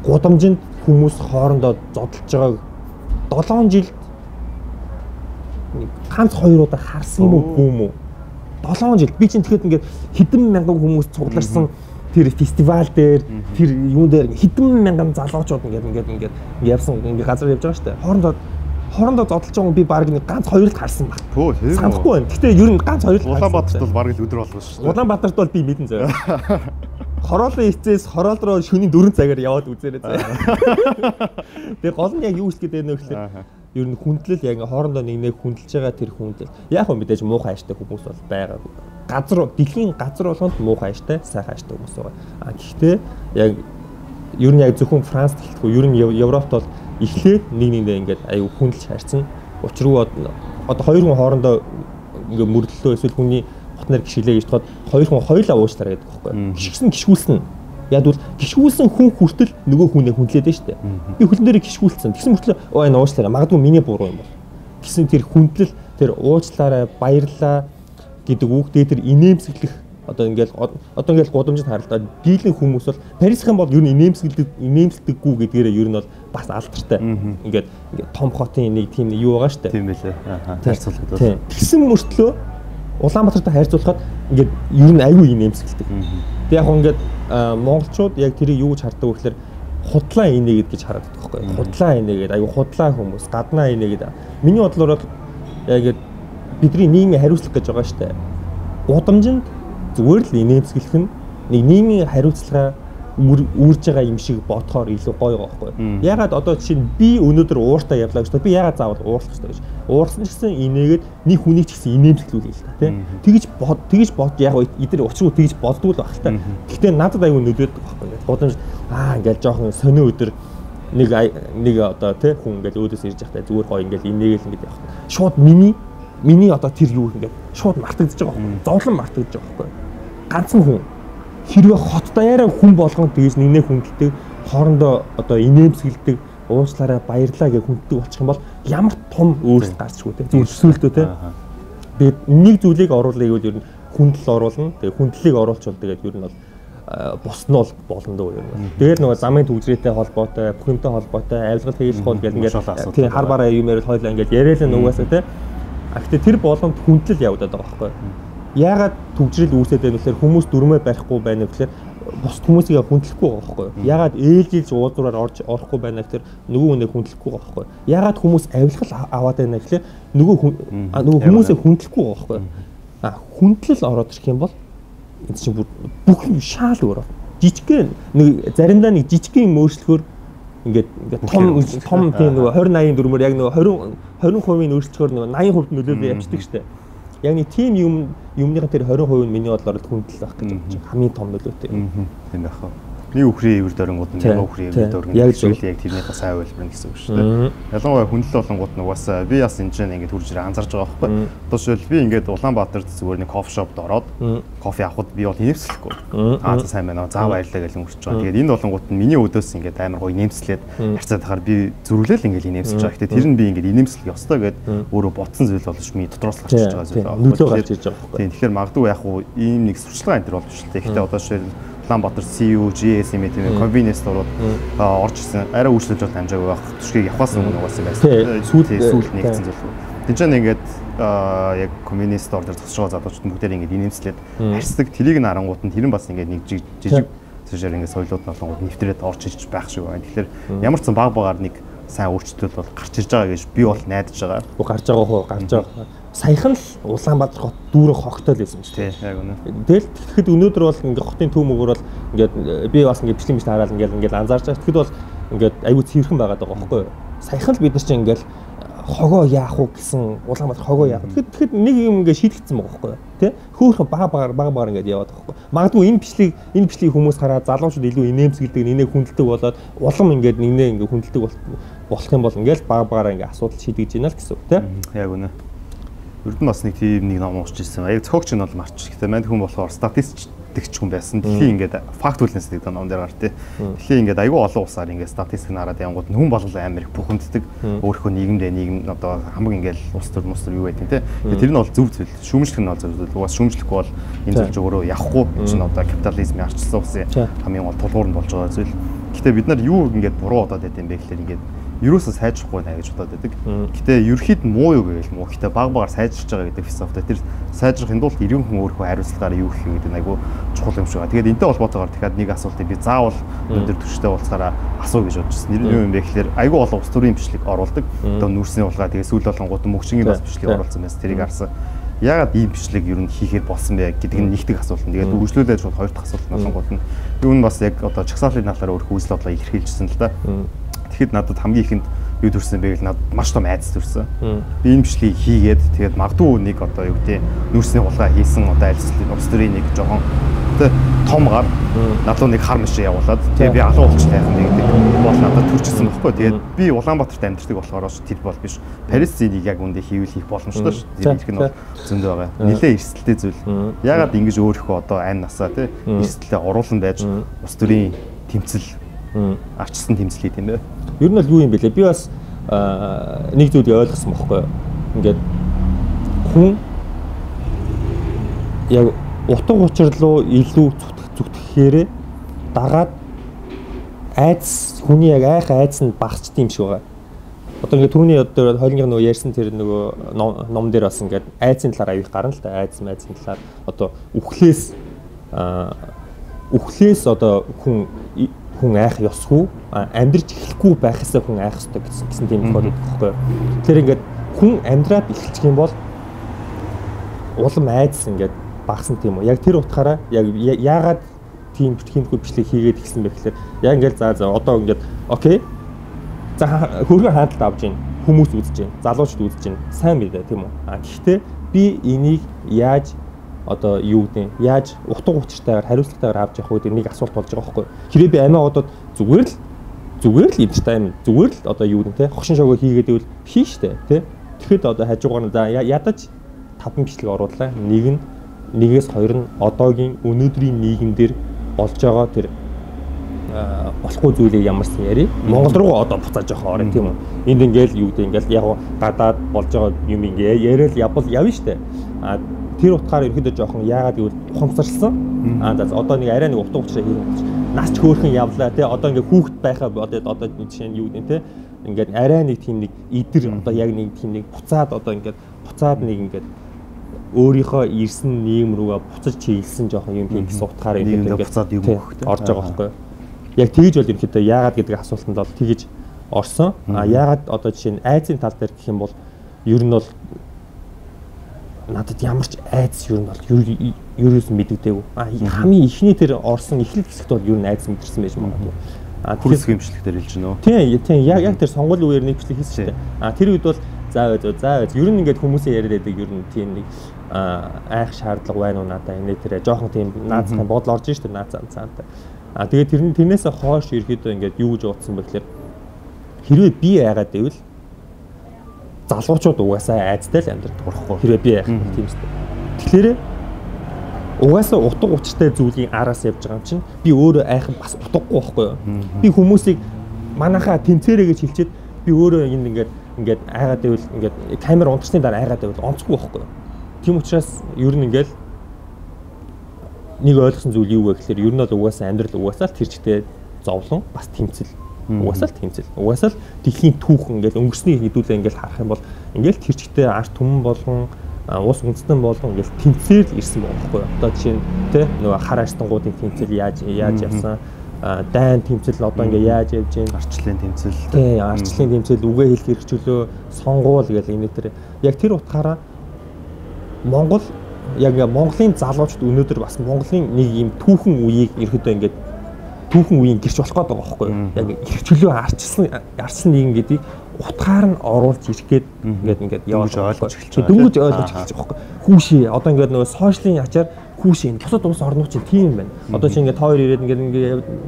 гудамжинд хүмүүс хоорондоо зодтолж байгааг 7 жилд ганц хоёр удаа харсан юм уу юм уу? 7 жил би чинь тэгэхэд ингээд хэдэн мянган хүмүүс цугларсан тэр фестивал дээр тэр юун дээр хэдэн мянган залуучууд ингээд ингээд ингээд явсан ингээд газар явж байгаа дээ. Хоорондоо хоорондоо зодолж байгаа би баг нэг ганц хоёрт харсан баг. Санахгүй байна. Гэтэ ер нь ганц хоёрт Улаанбаатарт бол баг л өдөр болгоно шүү. Улаанбаатарт бол би мэдэн заяа. Хороолын эцээс хороол руу шөнийн 4 цагаар яваад үзээрэй заяа. Тэгээ гол нь яг юу хэлэх гээд байна вэ гэхээр ер нь хүндлэл яг хоорондоо нэг нэг хүндэлж байгаа тэр хүндлэл. Яг хөө мэдээж муухай ааштай хүмүүс бол байгаа. Газар дэлхийн газар болгонд муухай ааштай, сайхан ааштай хүмүүс байгаа. А гэхдээ яг ер нь яг зөвхөн Францд хэлэхгүй ер нь Европт бол эхлээд нэг нэгэндээ ингээд аюу хүндэлж харьцсан. Учиргүй одоо хоёр хүн хоорондоо ингээд мөрлөлөө эсвэл хүний хотнор гიშгэлээ гэж тоход хоёр хүн хоёулаа уушнараа гэдэг байхгүй. Гიშгсэн гიშгүүлсэн. Яг бол гიშгүүлсэн хүн хүртэл нөгөө хүнээ хүндлээд байж тээ. Би хөлн дээр гიშгүүлсэн. Тэгсэн мөртлөө оо энэ уушлаараа магадгүй миний буруу юм бол. Гэсэн тэр хүндлэл тэр уучлаарай баярлаа гэдэг үгдээ тэр инээмсэглэх одоо ингээл одоо ингээл гудамжид харалтаа дийлэн хүмүүс бол Парисхийн бол ер нь инээмсэглдэг инээмсэлдэггүй гэдгээрээ ер нь бол бас алдартай. Ингээд ингээд том хотын нэг тийм юу байгаа штэ. Тийм байлээ. Аа. Харьцуулахад бол. Тэгсэн мөртлөө Улаанбаатартай харьцуулахад ингээд ер нь аюу инээмсэглдэг. Тэг яг ингээд монголчууд яг тэрийг юу гэж хардаг вэ гэхээр худлаа инээгээд гэж хараад байгаа байхгүй. Худлаа инээгээд аюу худлаа хүмүүс гаднаа инээгээд миний бодлоор бол яг бидний нийгмийн хариуцлага гэж байгаа штэ. Удамжинд зүгээр л инээмсэглэх нь нэг нийгмийн хариуцлага үүрж байгаа юм шиг бодохоор илүү гоё байхгүй. Ягаад одоо жишээ нь би өнөөдөр ууртаа явлаа гэж би ягаад заавал уурлах хэрэгтэй гэж. Уурсан ч гэсэн инээгээд нэг хүнийг ч гэсэн инээмсэглүүлээ л та тийм. Тэгж бод тэгж бод яг эдгээр учруу тэгж боддгоо л баг л та. Гэхдээ надад аюу нөлөөд байхгүй. Гудамж аа ингээл жоохон сонио өдөр нэг нэг одоо тий хүн ингээл өөдөөс ирж явахтай зүгээр гоё ингээл инээгээл ингээд явах. Шууд миний миний одоо тэр юу ингээд шууд мартагдаж байгаа байхгүй. Зовлон мартагдаж байгаа байхгүй. Ганцхан хүн. Хэрвээ хот даяараа хүн болгон тэгж нэгнээ хүндэлдэг хоорондоо одоо инээмсэглдэг уучлаарай баярлаа гэж хүнддэг болчих юм бол ямар том өөрчлөлт гарчгүй те төсөөлтөө те. Би нэг зүйлийг оруулах гэвэл ер нь хүндэл оруулна тэгээ хүндлийг оруулчихвал тэгээд ер нь бол бус нь бол болно дөө ер нь. Тэгээд нөгөө замын төвзрээтэй холбоотой, бүх юмтай холбоотой, авилгал хийх хол гэл ингээд тийм хар бараа юм яриад хойлоо ингээд яриад л нугасаа те. А гэтээ тэр боломж хүндлэл явагдаад байгаа байхгүй? Яагаад төгжрэл үүсээд байна гэхээр хүмүүс дүрмээ барихгүй байна гэхээр бус хүмүүсийг хүндлэхгүй байгаа байхгүй юу? Ягаад ээлжилж уулзраар орж орохгүй байна гэхээр нөгөө хүнийг хүндлэхгүй байгаа байхгүй юу? Ягаад хүмүүс авилгал аваад байна гэхээр нөгөө нөгөө хүмүүсээ хүндлэхгүй байгаа байхгүй юу? А хүндлэл ороод ирэх юм бол энэ чинь бүх шаал өөрөө. Жижигхэн нэг заримдаа нэг жижигхэн мөөрчлөхөөр ингээд ингээд том том тийм нөгөө 20 80 дүрмээр яг нөгөө 20 20% өөрчлөхөөр нөгөө 80% нөлөөлөө явчихдаг штеп яг нэг тийм юм юмныхаа тэр 20% нь миний бодлоор хүндэл байх гэж байна. Хамгийн том нөлөөтэй. Тийм байх. Нэг үхрийн ивэр дөрөнгүүд нь яг үхрийн ивэр дөрөнгө яг зүйл яг тэрнийхээ сайн үйлбэр гэсэн үг шүү дээ. Ялангуяа хүндлэл болонгууд нь угаасаа би бас энэ чинь ингээд хурж ирээ анзарж байгаа байхгүй. Шил би ингээд Улаанбаатарт зүгээр нэг кофе шопд ороод кофе авахд би бол нэмслэхгүй. Аа за сайн байна. За баярлалаа гэж өнгөрч байгаа. Тэгээд энэ болонгууд нь миний өдөөс ингээд амар гоё нэмслээд харцаад тахаар би зүрхлээл ингээд нэмсэж байгаа. Гэтэ тэр нь би ингээд нэмслэх ёстой гэд өөрөө ботсон зүйл болж миний дотроос гарч ирж байгаа зүйл. Нөлөө гарч ирж байгаа байхгүй. Тийм тэгэхээр магадгүй яг уу ийм нэг сурчлага энэ төр болж шүү дээ. Гэтэ одоо шил Улаанбаатар CU, GS юм тийм convenience дурууд орж ирсэн. Арай үйлчлэж бол амжаагүй байх. Түшгийг явахаас өмнө угаасан байсан. Сүүл сүүл нэгдсэн зүйл. Тэнд чинь ингээд яг convenience store дээр зогсож байгаа залуучууд бүгдээр ингээд инээмслээд харьцдаг тэрийг нь арангууд нь тэр нь бас ингээд нэг жижиг цэжээр ингээд соёлууд болонгууд нэвтрээд орж ирж байх шиг байна. Тэгэхээр ямар ч сан баг багаар нэг сайн өөрчлөлт бол гарч ирж байгаа гэж би бол найдаж байгаа. Гарч байгаа хөө гарч байгаа саяхан л Улаанбаатар хот дүүрэн хогтол байсан шүү дээ. Яг үнэ. Тэгэл тэгэхэд өнөөдөр бол ингээ хотын төв мөгөр бол ингээд би бас ингээ бичлэг бичлэг хараад ингээ ингээ анзаарч байгаа. Тэгэхэд бол ингээд аюу цэвэрхэн байгаад байгаа байхгүй юу? Саяхан л бид нар чинь ингээл хогоо яах уу гэсэн Улаанбаатар хогоо яах. Тэгэхэд тэгэхэд нэг юм ингээ шийдэгдсэн байгаа байхгүй юу? Тэ? Хөөхөн бага багаар бага багаар ингээ яваад байгаа байхгүй юу? Магадгүй энэ бичлэг энэ бичлэгийг хүмүүс хараад залуучууд илүү инээмсэглдэг, нинээ хүндэлдэг болоод улам ингээ нинээ ингээ хүндэлдэг болох юм бол ингээл бага багаараа ингээ асуудал шийдэж гинэ л гэсэн үг тэ? Яг үнэ. Урд нь бас нэг тийм нэг ном уншиж ирсэн. Яг цогч нь бол марч. Гэтэ мань хүн болохоор статистикч хүн байсан. Дэлхийн ингээд факт үлнэс гэдэг ном дээр гар тий. Дэлхийн ингээд айгүй олон улсаар ингээд статистик нараад явгууд хүн болол амар их бүхэмддэг. Өөрийнхөө нийгэмдээ нийгэм одоо хамаг ингээд улс төр мус төр юу байдیں۔ тий. Тэр нь бол зөв зүйл. Шүүмжлэх нь бол зөв зүйл. Угаас шүүмжлэхгүй бол энэ зүйл өөрөө явахгүй чинь одоо капитализмын арчилсан улсын хамгийн гол тулгуур нь болж байгаа зүйл. Гэтэ бид нар юу ингээд буруу бодоод байт юм бэ гэхэлэр ингээд ерөөсөө сайжрахгүй нэ гэж бодоод байдаг. Гэтэ ерөөхдөө муу юу гэвэл муу. Гэтэ баг багаар сайжирч байгаа гэдэг философи. Тэр сайжрахын тулд иргэн хүн өөрөө хариуцлагаараа юу хийх гэдэг нь айгүй чухал юм шиг байна. Тэгээд энтэй холбоотойгоор дахиад нэг асуултыг би заавал өндөр түвштэй уулзахаараа асуу гэж. Нэр нь юу юм бэ гэхээр айгүй олон улс төрийн бичлэг оруулдаг. Одоо нүрсний улгаа тэгээд сүүл болонгууд мөгшингийн бас бичлэг оруулсан байсан. Тэрийг харсан ягаад ийм бичлэг ер нь хийхээр болсон бэ гэдэг нь нэгдэг асуулт. Тэгээд үргэлжлүүлээд шууд хоёр дахь асуулт болонгууд нь юу нь бас яг одоо чагсаалын талаар өөр хүсэл бодлоо илэрхийлжсэн л да. Тэгэхэд надад хамгийн ихэнд юу төрсэн бэ гэвэл надад маш том айдас төрсэн. Би энэ бичлэгийг хийгээд тэгээд магадгүй нэг одоо юу гэдэг нүүрсний хулгай хийсэн одоо альцлын улс төрийн нэг жоохон том гар надлуу нэг хар машин явуулаад тэгээд би алуу болчих тайхан нэг бол надад төрчихсөн байхгүй. Тэгээд би Улаанбаатарт амьдардаг болохоор тэр бол биш. Парис зэнийг яг үндэ хийвэл хийх боломжтой шүү. Тэр их нь бол зөндөө байгаа. Нилээ эрсдэлтэй зүйл. Ягаад ингэж өөрийнхөө одоо айн насаа тэ эрсдэлээ оруулан байж улс төрийн тэмцэл арчсан тэмцэл хийх юм бэ? Ер нь бол юу юм бэ лээ? Би бас нэг зүйлийг ойлгосон байхгүй юу? Ингээд хүн яг утга учир руу илүү зүтгэхээр дагаад айц хүний яг айх айц нь багасчт юм шиг байгаа. Одоо ингээд түүний одоо хойлонгийн нөгөө ярьсан тэр нөгөө ном дээр бас ингээд айцын талаар авих гарна л та айц майцын талаар одоо үхлээс үхлээс одоо хүн хүн айх ёсгүй амьдрж эхлэхгүй байхасаа хүн айх ёстой гэсэн тийм тохиол байдаг байхгүй. Тэгэхээр ингээд хүн амьдраад эхэлчих юм бол улам айдас ингээд багсан тийм үү. Яг тэр утгаараа яг яагаад тийм битгиймгүй бичлэг хийгээд гисэн бэ гэхээр яг ингээд за за одоо ингээд окей. За хөргөн хаалтад авж гин хүмүүс үзэж гин залуучд үзэж гин сайн мэдээ тийм үү. А гэхдээ би энийг яаж одоо юу гэдэг яаж утга учиртайгаар хариуцлагатайгаар авч явах вэ нэг асуулт болж байгаа байхгүй. Хэрэг би амиа одод зүгээр л зүгээр л entertainment зүгээр л одоо юу гэдэг те хошин шогоо хийгээд ивэл хийн штэ те. Тэгэхэд одоо хажуугаар нь за ядаж таван бичлэг оруулаа. Нэг нь нэгээс хоёр нь одоогийн өнөөдрийн нийгэмдэр болж байгаа тэр болохгүй зүйлээ ямарсан яри. Монгол руу одоо буцааж явах орон тийм үү. Энд ингээл юу гэдэг ингээл яг гадаад болж байгаа юм ингээ яриад явбал явна штэ. А тэр утгаараа ерөөдөө жоохон яагаад гэвэл ухамсарлсан. Аа за одоо нэг арай нэг утга учраа хийх гэж нас ч хөөрхөн явлаа тий одоо ингээ хүүхэд байхаа одоо одоо жишээ нь юу гэдэг тий ингээд арай нэг тийм нэг идэр одоо яг нэг тийм нэг буцаад одоо ингээд буцаад нэг ингээд өөрийнхөө ирсэн нийгэм рүүгээ буцаж чиглэсэн жоохон юм хийх гэсэн утгаараа ингээд буцаад юу өгөх тий орж байгаа байхгүй яг тэгж бол ерөнхийдөө яагаад гэдэг асуултанд бол тэгж орсон. А яагаад одоо жишээ нь айцын тал дээр гэх юм бол ер нь бол надад ямар ч айдас юу нь бол ерөөс мэддэгдээгүй. А хамгийн ихний тэр орсон эхлэл хэсэгт бол юу нь айдас мэдэрсэн байж магадгүй. А хүрс хэмжлэгтэр хэлж гинөө. Тийм тийм яг яг тэр сонгуулийн үеэр нэг бичлэг хийсэн шүү дээ. А тэр үед бол заа заа заа ер нь ингээд хүмүүсийн яриад байдаг ер нь тийм нэг айх шаардлага байна уу надаа энэ тэр жоохон тийм наацтай бодол орж шүү дээ наацаа цаантай. А тэгээд тэр тэрнээс хойш ерөөдөө ингээд юу гэж утсан бэ гэхээр хэрвээ би айгаад байвал залуучууд угаасаа айцтай л амьдрдаг болохгүй. Хэрвээ би яах тийм үстэй. Тэгэхээр угаасаа утга учиртай зүйлийн араас явж байгаа юм чинь би өөрөө айхан бас утгагүй байхгүй юу? Би хүмүүсийг манахаа тэнцээрэ гэж хэлчихэд би өөрөө энэ ингээд ингээд айгаад байвал ингээд камер унтсны дараа айгаад байвал онцгүй байхгүй юу? Тийм учраас ер нь ингээд нэг ойлгосон зүйл юу вэ гэхээр ер нь бол угаасаа амьдрал угаасаа л тэр чигтээ зовлон бас тэмцэл Угаасаа л тэмцэл. Угаасаа л дэлхийн түүх ингээд өнгөрсний хэдүүлээ ингээд харах юм бол ингээд тэр чигтээ арт түмэн болгон ус үндэстэн болгон ингээд тэмцээр л ирсэн байхгүй юу. Одоо жишээ нь тэ нөгөө хар арстангуудын тэмцэл яаж яаж явсан? Дайн тэмцэл одоо ингээ яаж явж байна арчлын тэмцэл тий арчлын тэмцэл үгээ хэлэх хэрэгчлөө сонгуул гэл энэ төр. Яг тэр утгаараа Монгол яг Монголын залуучууд өнөөдөр бас Монголын нэг юм түүхэн үеийг ерөөдөө ингээд түүхэн үеийн гэрч болох гээд байгаа байхгүй юу? Яг эрхчлөө арчсан арчсан нийгэм гэдгийг утгаар нь оруулж ирэхэд ингээд ингээд явж ойлгож эхэлж байгаа. Дөнгөж ойлгож эхэлж байгаа байхгүй. Хүүшээ одоо ингээд нөгөө сошиалын ячаар хүүшээ бусад улс орнууд чинь тийм юм байна. Одоо чи ингээд хоёр ирээд ингээд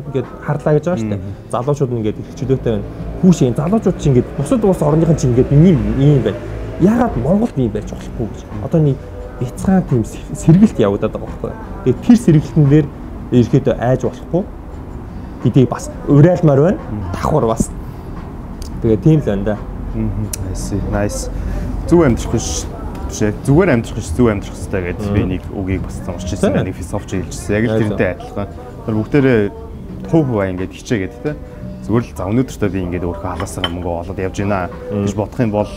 ингээд харлаа гэж байгаа шүү дээ. Залуучууд нь ингээд эрхчлөөтэй байна. Хүүшээ залуучууд чинь ингээд бусад улс орныхан чинь ингээд ийм ийм байна. Яагаад Монголд ийм байж болохгүй гэж. Одоо нэг бяцхан тийм сэргэлт явагдаад байгаа байхгүй. Тэгээ тэр сэргэлтэн дээр ирэхэд айж болохгүй гэдгийг бас урайлмаар байна. Давхар бас. Тэгээ тийм л байна да. Nice. Nice. Зүг амьдрах биш бишээ. Зүгээр амьдрах биш зүг амьдрах хэрэгтэй гэдэг би нэг үгийг бас уншиж ирсэн. Нэг философч хэлжсэн. Яг л тэрнтэй адилхан. Тэр бүгдээрээ хувь хуваа ингээд хичээгээд те. Зүгээр л за өнөөдөртөө би ингээд өөрөө халаасаа мөнгө олоод явж байна гэж бодох юм бол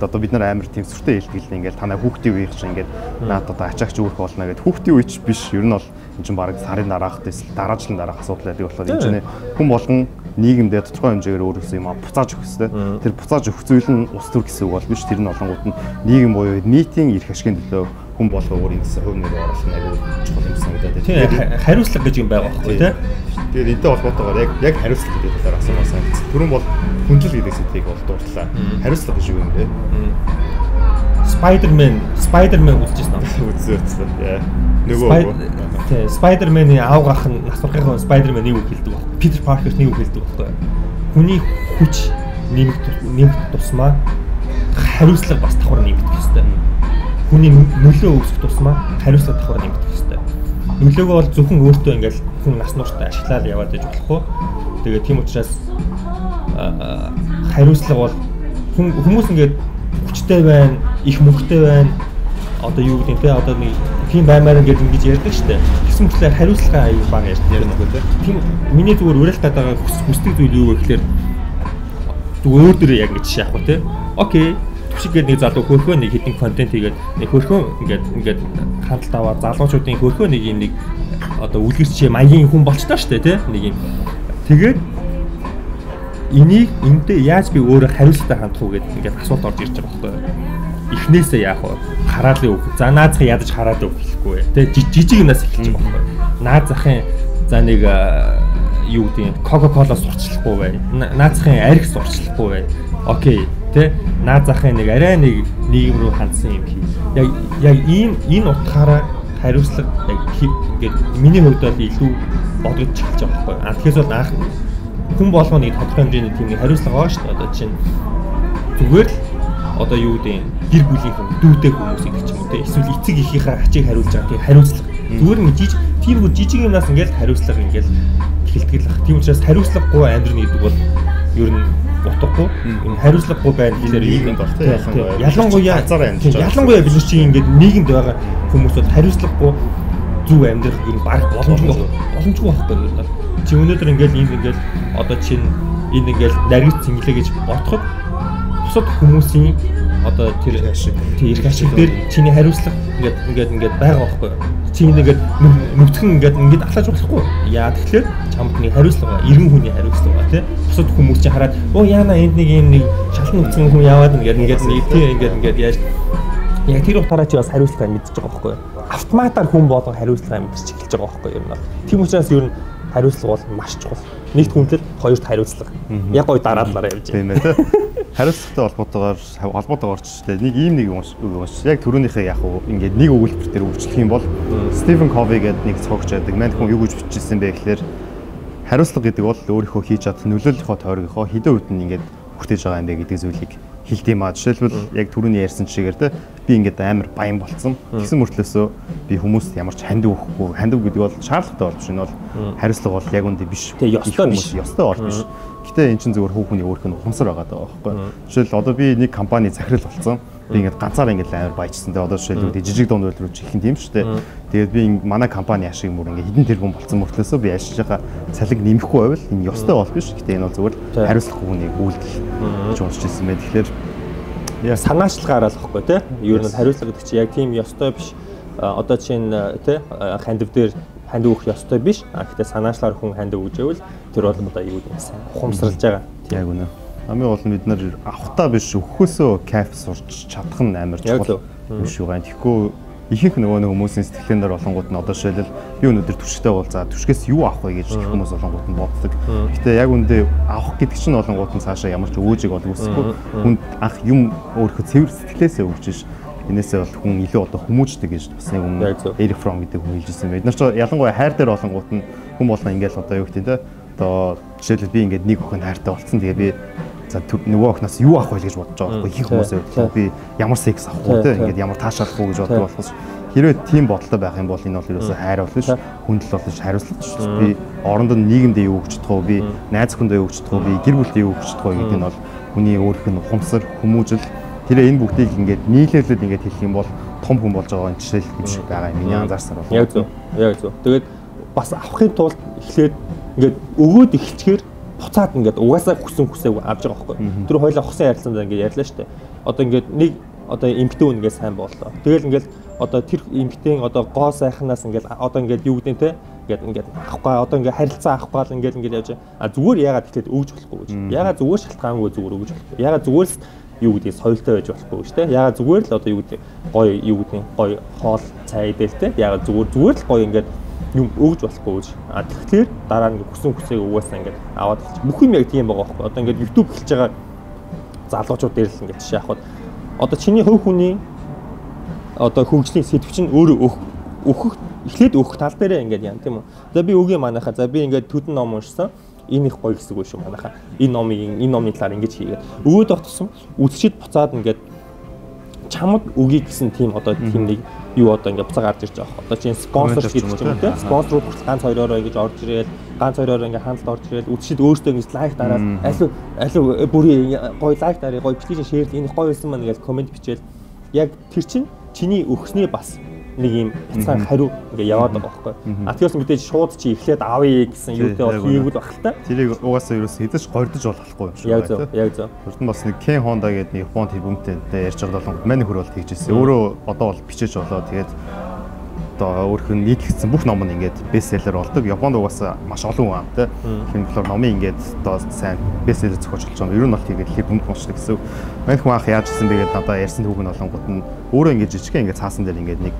одоо бид нар амар тэнцвэртэй хэлтгэл ингээл танай хүүхдийн үеих чинь ингээд наад одоо ачаагч үүрэх болно гэдэг хүүхдийн үеч биш ер нь бол энэ чинь баг сарын дараах дэсэл дараа жилийн дараах асуудал байдаг болохоор энэ чинь хүн болгон нийгэмдээ тодорхой хэмжээгээр өөрөөсөө юм буцааж өгөх хэрэгтэй. Тэр буцааж өгөх зүйл нь ус төр гэсэн үг бол биш. Тэр нь олонгууд нь нийгэм буюу нийтийн эрх ашигын төлөө хүн болго өөрийн гэсэн хувь нэр оруулах нь аюул чухал юм санагдаад байна. Тийм хариуцлага гэж юм байгаа байхгүй тийм. Тэгээд энэтэй холбоотойгоор яг яг хариуцлага гэдэг талаар асуумаар санагдсан. Түрүүн бол хүндлэл гэдэг сэдвийг бол дурдлаа. Хариуцлага гэж юу юм бэ? Spider-Man, Spider-Man үзчихсэн үү? Үзсэн үзсэн. Яа. Нөгөө тий Spider-Man-ийн аав гах нь насваргын Spider-Man нэг үг хэлдэг баг. Peter Parker нэг үг хэлдэг байхгүй. Хүний хүч нэмэх нэмэх тусмаа хариуцлага бас давхар нэмэгдэх ёстой. Хүний нөлөө үүсэх тусмаа хариуцлага давхар нэмэгдэх ёстой. Нөлөөгөө бол зөвхөн өөртөө ингээл хүн нас нууртаа ашиглаад яваад иж болохгүй. Тэгээ тийм учраас хариуцлага бол хүмүүс ингээд хүчтэй байна, их мөнгөтэй байна. Одоо юу гэдэг те одоо нэг тийм баймаар ингээд ингэж ярьдаг штэ. Тэгсэн мэтлээ хариуцлага аяа бага ярьдаг нөгөө тийм миний зүгээр уриалт тадагаа хүсдэг зүйл юу вэ гэхээр зүгээр өөр дөрөө яг ингэж шаах ба тий. Окей. Түшигээр нэг залуу хөрхөө нэг хитэн контент хийгээд нэг хөрхөө ингээд ингээд хандлт аваад залуучуудын хөрхөө нэг юм нэг одоо үлгэрч маягийн хүн болчтой штэ тий. Нэг юм. Тэгээд энийг энтэй яаж би өөрөө хариуцлагатай хандах уу гэдэг ингээд асуулт орж ирж байгаа байхгүй эхнээсээ яах вэ? Хараад л өг. За наазах ядаж хараад өг гэхгүй. Тэ жижиг юмнаас эхэлж байгаа байхгүй. Наазахын за нэг юу гэдэг Coca-Cola сурчлахгүй бай. Наазахын арх сурчлахгүй бай. Окей. Тэ наазахын нэг арай нэг нийгэм рүү хандсан юм хий. Яг яг ийм энэ утгаараа хариуцлага яг ингээд миний хувьд бол илүү бодогдож эхэлж байгаа байхгүй. А тэгэхээр бол анх хүн болгоны тодорхой хэмжээний тийм хариуцлага байгаа шүү дээ. Одоо чинь зүгээр л одоо юу гэдэг гэр бүлийн хүн дүүтэй хүмүүс гэдэг ч юм уу те эсвэл эцэг эхийнхээ ачийг хариулж байгаа тийм хариуцлага зүгээр нэг жиж тийм бүр жижиг юмнаас ингээл хариуцлага ингээл эхэлдэг л ах тийм учраас хариуцлагагүй амьдрна гэдэг бол ер нь утгагүй энэ хариуцлагагүй байна гэхээр нийгэмд бол тийм ялангуяа ялангуяа бид чинь ингээд нийгэмд байгаа хүмүүс бол хариуцлагагүй зүв амьдрах нь баг боломжгүй боломжгүй байхгүй ер нь чи өнөөдөр ингээл энд ингээл одоо чинь энэ ингээл нарийн цэнгэлээ гэж бодоход бусад хүмүүсийн одоо тэр ашиг. Тийм эрх ашиг дээр чиний хариуцлага ингээд ингээд ингээд байгаа байхгүй чи ингээд нүцгэн ингээд ингээд алхаж болохгүй яа тэгэхээр чамд нэг хариуцлага иргэн хүний хариуцлага тий. Бусад хүмүүс чи хараад оо яана энд нэг юм нэг шалтан нүцгэн хүн яваад ингээд ингээд нэг тий ингээд ингээд яаж яг тэр утгаараа чи бас хариуцлага мэдчихэж байгаа байхгүй автоматар хүн болгон хариуцлага мэдчих эхэлж байгаа байхгүй юм байна тийм учраас ер нь хариуцлага бол маш чухал. Нэгт хүндлэл хоёрт хариуцлага. Яг гой дараалалаараа явж байна. Тийм ээ хариуцлагатай холбоотойгоор холбоотойгоор ч тийм нэг ийм нэг юм уус яг түрүүнийхээ яг ингээд нэг өгүүлбэр дээр үйлчлэх юм бол Стивен Кови гэдэг нэг цогч байдаг. Манд хүн юу гэж бичсэн бэ гэхээр хариуцлага гэдэг бол өөрийнхөө хийж чадах нөлөөллийнхөө тойргийнхоо хэдэн үед нь ингээд хүртэж байгаа юм бэ гэдэг зүйлийг хэлт юм аа. Жишээлбэл яг түрүүний ярьсан чигээр те би ингээд амар баян болцсон. Тэгсэн мөртлөөсөө би хүмүүст ямар ч хандив өгөхгүй. Хандив гэдэг бол шаардлагатай болж байна бол хариуцлага бол яг үндэ биш. Тэгээ ёстой биш. Ёстой бол биш. Гэтэ эн чинь зүгээр хүүхний өөрх нь ухамсар байгаа даа байхгүй. Жишээл одоо би нэг компани захирал болсон. Би ингээд ганцаар ингээд амар баяжсан. Тэгээ одоо жишээлбэл жижиг дунд үйлрүүлж ихэнх тийм шүү дээ. Тэгээд би манай компани ашиг мөр ингээд хідэн тэрбум болсон мөртлөөсөө би ашиж байгаа салиг нэмэхгүй байвал энэ ёстой бол биш. Гэтэ энэ бол зөвхөн хариуцлах хүнийг үйлдэл гэж уншиж ирсэн байх. Тэгэхээр яа санаачлал гараалахгүй тий. Юу нэг хариуцлага гэдэг чинь яг тийм ёстой биш. Одоо чинь тий хандив дээр ханд өгөх ёстой биш. А гэхдээ санаачлаар хүн ханд өгж байвал тэр бол одоо юу гэсэн ухамсарлаж байгаа. Тийм яг үнэ. Гол нь бид нар авахтаа биш өгөхөөсөө кайф сурч чадах нь амар чухал юм шиг байна. Тэгэхгүй ихэнх нөгөө нэг хүмүүсийн сэтгэлэн дээр болонгууд нь одоо жишээлбэл би өнөөдөр түшигтэй бол за түшгээс юу авах вэ гэж хүмүүс болонгууд нь боддог. Гэтэ яг үндэ авах гэдэг чинь болонгууд нь цаашаа ямар ч өөжийг бол үүсэхгүй. Хүнд анх юм өөрийнхөө цэвэр сэтгэлээсээ өгч ш Энээсээ бол хүн илүү одоо хүмүүждэг гэж бас нэг өмнө Eric Fromm гэдэг хүн хэлжсэн. Бид нар ч ялангуяа хайр дээр болонгууд нь хүн болгоо ингээл одоо юу гэдэг те одоо жишээлбэл би ингээд нэг охин хайртай болцсон. Тэгээ би за нөгөө охноос юу авах вэ гэж бодож байгаа байхгүй. Их хүмүүсээ би ямар секс авах уу те ингээд ямар таашаалах уу гэж боддог болохос хэрвээ тийм бодолтой байх юм бол энэ бол ерөөсөө хайр болно ш хүндэл болно ш хариуцлага ш би орондоо нийгэмдээ юу өгч чадах уу би найз хүндээ юу өгч чадах уу би гэр бүлдээ юу өгч чадах уу гэдэг нь бол хүний өөрийнх нь ухамсар хүмүүжил. Тэр энэ бүгдийг ингээд нийлүүлээд ингээд хэлэх юм бол том хүн болж байгаа жишээл гэж байгаа юм. Миний анзаарсаар байна. Яг зөв. Яг зөв. Тэгээд бас авахын тулд эхлээд ингээд өгөөд эхэлчихээр буцаад ингээд угаасаа хүсэн хүсээг авч байгаа байхгүй. Тэр хоёлаа хусан ярилцсанд ингээд ярьлаа шүү дээ. Одоо ингээд нэг одоо эмгтэн үнгээ сайн боллоо. Тэгэл ингээд одоо тэр эмгтэн одоо гоо сайхнаас ингээд одоо ингээд юу гэдэг те ингээд ингээд авахгүй одоо ингээд харилцаа авахгүй л ингээд ингээд явж а зүгээр ягаад тэгэхээр өгж болохгүй гэж. Ягаад зүгээр шалтгаангүй зүгээр өгж болохгүй. Ягаад зүгээр л юу гэдгийг соёлтой байж болохгүй шүү дээ. Ягаад зүгээр л одоо юу гэдэг гоё юу гэдэг гоё хоол цай идэлтэй. Ягаад зүгээр зүгээр л гоё ингээд юм өгж болохгүй гэж. А тэгэхээр дараа нь хүсэн хүсээг угаасаа ингээд аваад хэлчих. Бүх юм яг тийм байгаа байхгүй. Одоо ингээд YouTube эхэлж байгаа залуучууд дээр л ингээд жишээ авахад одоо чиний хөв хүний одоо хөгжлийн сэтгв чинь өөрөө өөх өөхөх эхлээд өөх тал дээрээ ингээд яа тийм үү. За би өгийн манайхаа за би ингээд төдөн ном уншсан энэ их гоё хэсэг биш үү манайхаа энэ номыг энэ номны талаар ингэж хийгээд өөд отсон үсчид буцаад ингээд чамд өгье гэсэн тийм одоо тийм нэг юу одоо ингээд буцаа гарч ирж байгаа. Одоо чинь спонсор гэдэг юм тийм спонсорууд хүртэл ганц хоёроо ингэж орж ирээд ганц хоёроо ингээд хандлт орж ирээд үсчид өөртөө ингэж лайк дараад алуу алуу бүрийн гоё лайк дарыг гоё петишн шеэр энэ гоё байсан маань гэж комент бичээл. Яг тэр чинь чиний өгснээ бас нэг юм бяцхан хариу ингээ яваад байгаа байхгүй. А тэгээс мэдээж шууд чи эхлээд авъя гэсэн юутэй бол хийгүүл байх л та. Тэрийг угаасаа ерөөс хэдэж гордож болохгүй юм шиг байна. Яг зөв, яг зөв. Урд нь бас нэг Ken Honda гэдэг нэг Японд хөвгөнтэй ярьж байгаа болон мань хөр бол тэгжсэн. Өөрөө одоо бол бичээж болоо тэгээд одоо өөрөх нь нийтлэгдсэн бүх ном нь ингээд бестселлер болдог. Японд угаасаа маш олон хүн тий. Тийм болохоор номын ингээд одоо сайн бестселлер зохиож болж байгаа. Ер нь бол тэгээд их бүнд уншдаг гэсэн. Мань хүн анх яаж ирсэн бэ гэдээ надад ярьсан түүх нь болонгууд нь өөрөө ингээд жижигхэн ингээд цаасан дээр ингээд нэг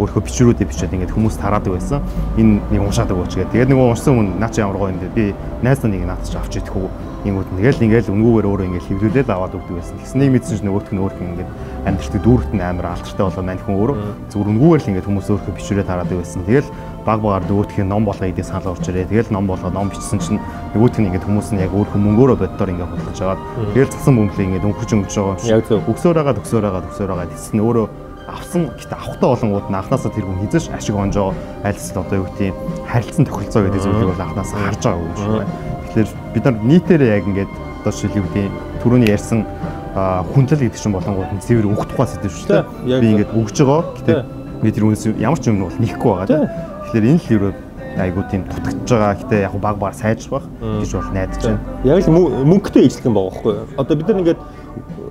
өөрийнхөө бичвэрүүдээ бичээд ингээд хүмүүс тараадаг байсан. Энэ нэг уншаадаг ууч гэдэг. Тэгээд нэг уншсан хүн наа чи ямар гоё юм бэ? Би найз нэг надад ч авч идэх үү? Ингүүд нэгэл ингээл үнгүүгээр өөрөө ингээд хэвлүүлээд аваад өгдөг байсан. Тэгснээ мэдсэн чинь нөгөөх нь өөрх нь ингээд амьдртыг дүүрэгт нь амар алдартай болоо мань хүн өөрөө зүгээр үнгүүгээр л ингээд хүмүүс өөрхөө бичвэрээ тараадаг байсан. Тэгэл баг багаар нөгөөтхийн ном болгоо идэх санал орж ирээ. Тэгэл ном болгоо ном бичсэн чинь нөгөөтх нь ингээд хүмүүс нь яг өөрхөн мөнгөөрөө боддоор ингээд худалдаж аваад тэгэл цасан бөмбөлийг ингээд өнгөрч өнгөрч байгаа юм шиг. Өгсөөр байгаа төгсөөр байгаа төгсөөр байгаа гэсэн өөрөө авсан гэхдээ авахтаа болонгууд нь анханасаа тэр хүн хизэж ашиг онжоо альцд одоо юу гэдэг харилцан тохиролцоо гэдэг зүйлийг бол анханасаа харж байгаа юм шиг байна. Тэгэхээр бид нар нийтээрээ яг ингээд одоо гэдэг түрүүний ярьсан хүндлэл гэдэг чинь болонгууд нь цэвэр өгөх тухай сэдв шүү дээ. Би ингээд өгж байгаа. Гэтэ би тэр үнэс ямар ч юм бол нэхгүй байгаа тийм. Тэгэхээр энэ л юу айгуу тийм дутагдж байгаа. Гэтэ яг баг баг сайжрах гэж бол найдаж байна. Яг л мөнгөтэй ижлэх юм байгаа байхгүй юу? Одоо бид нар ингээд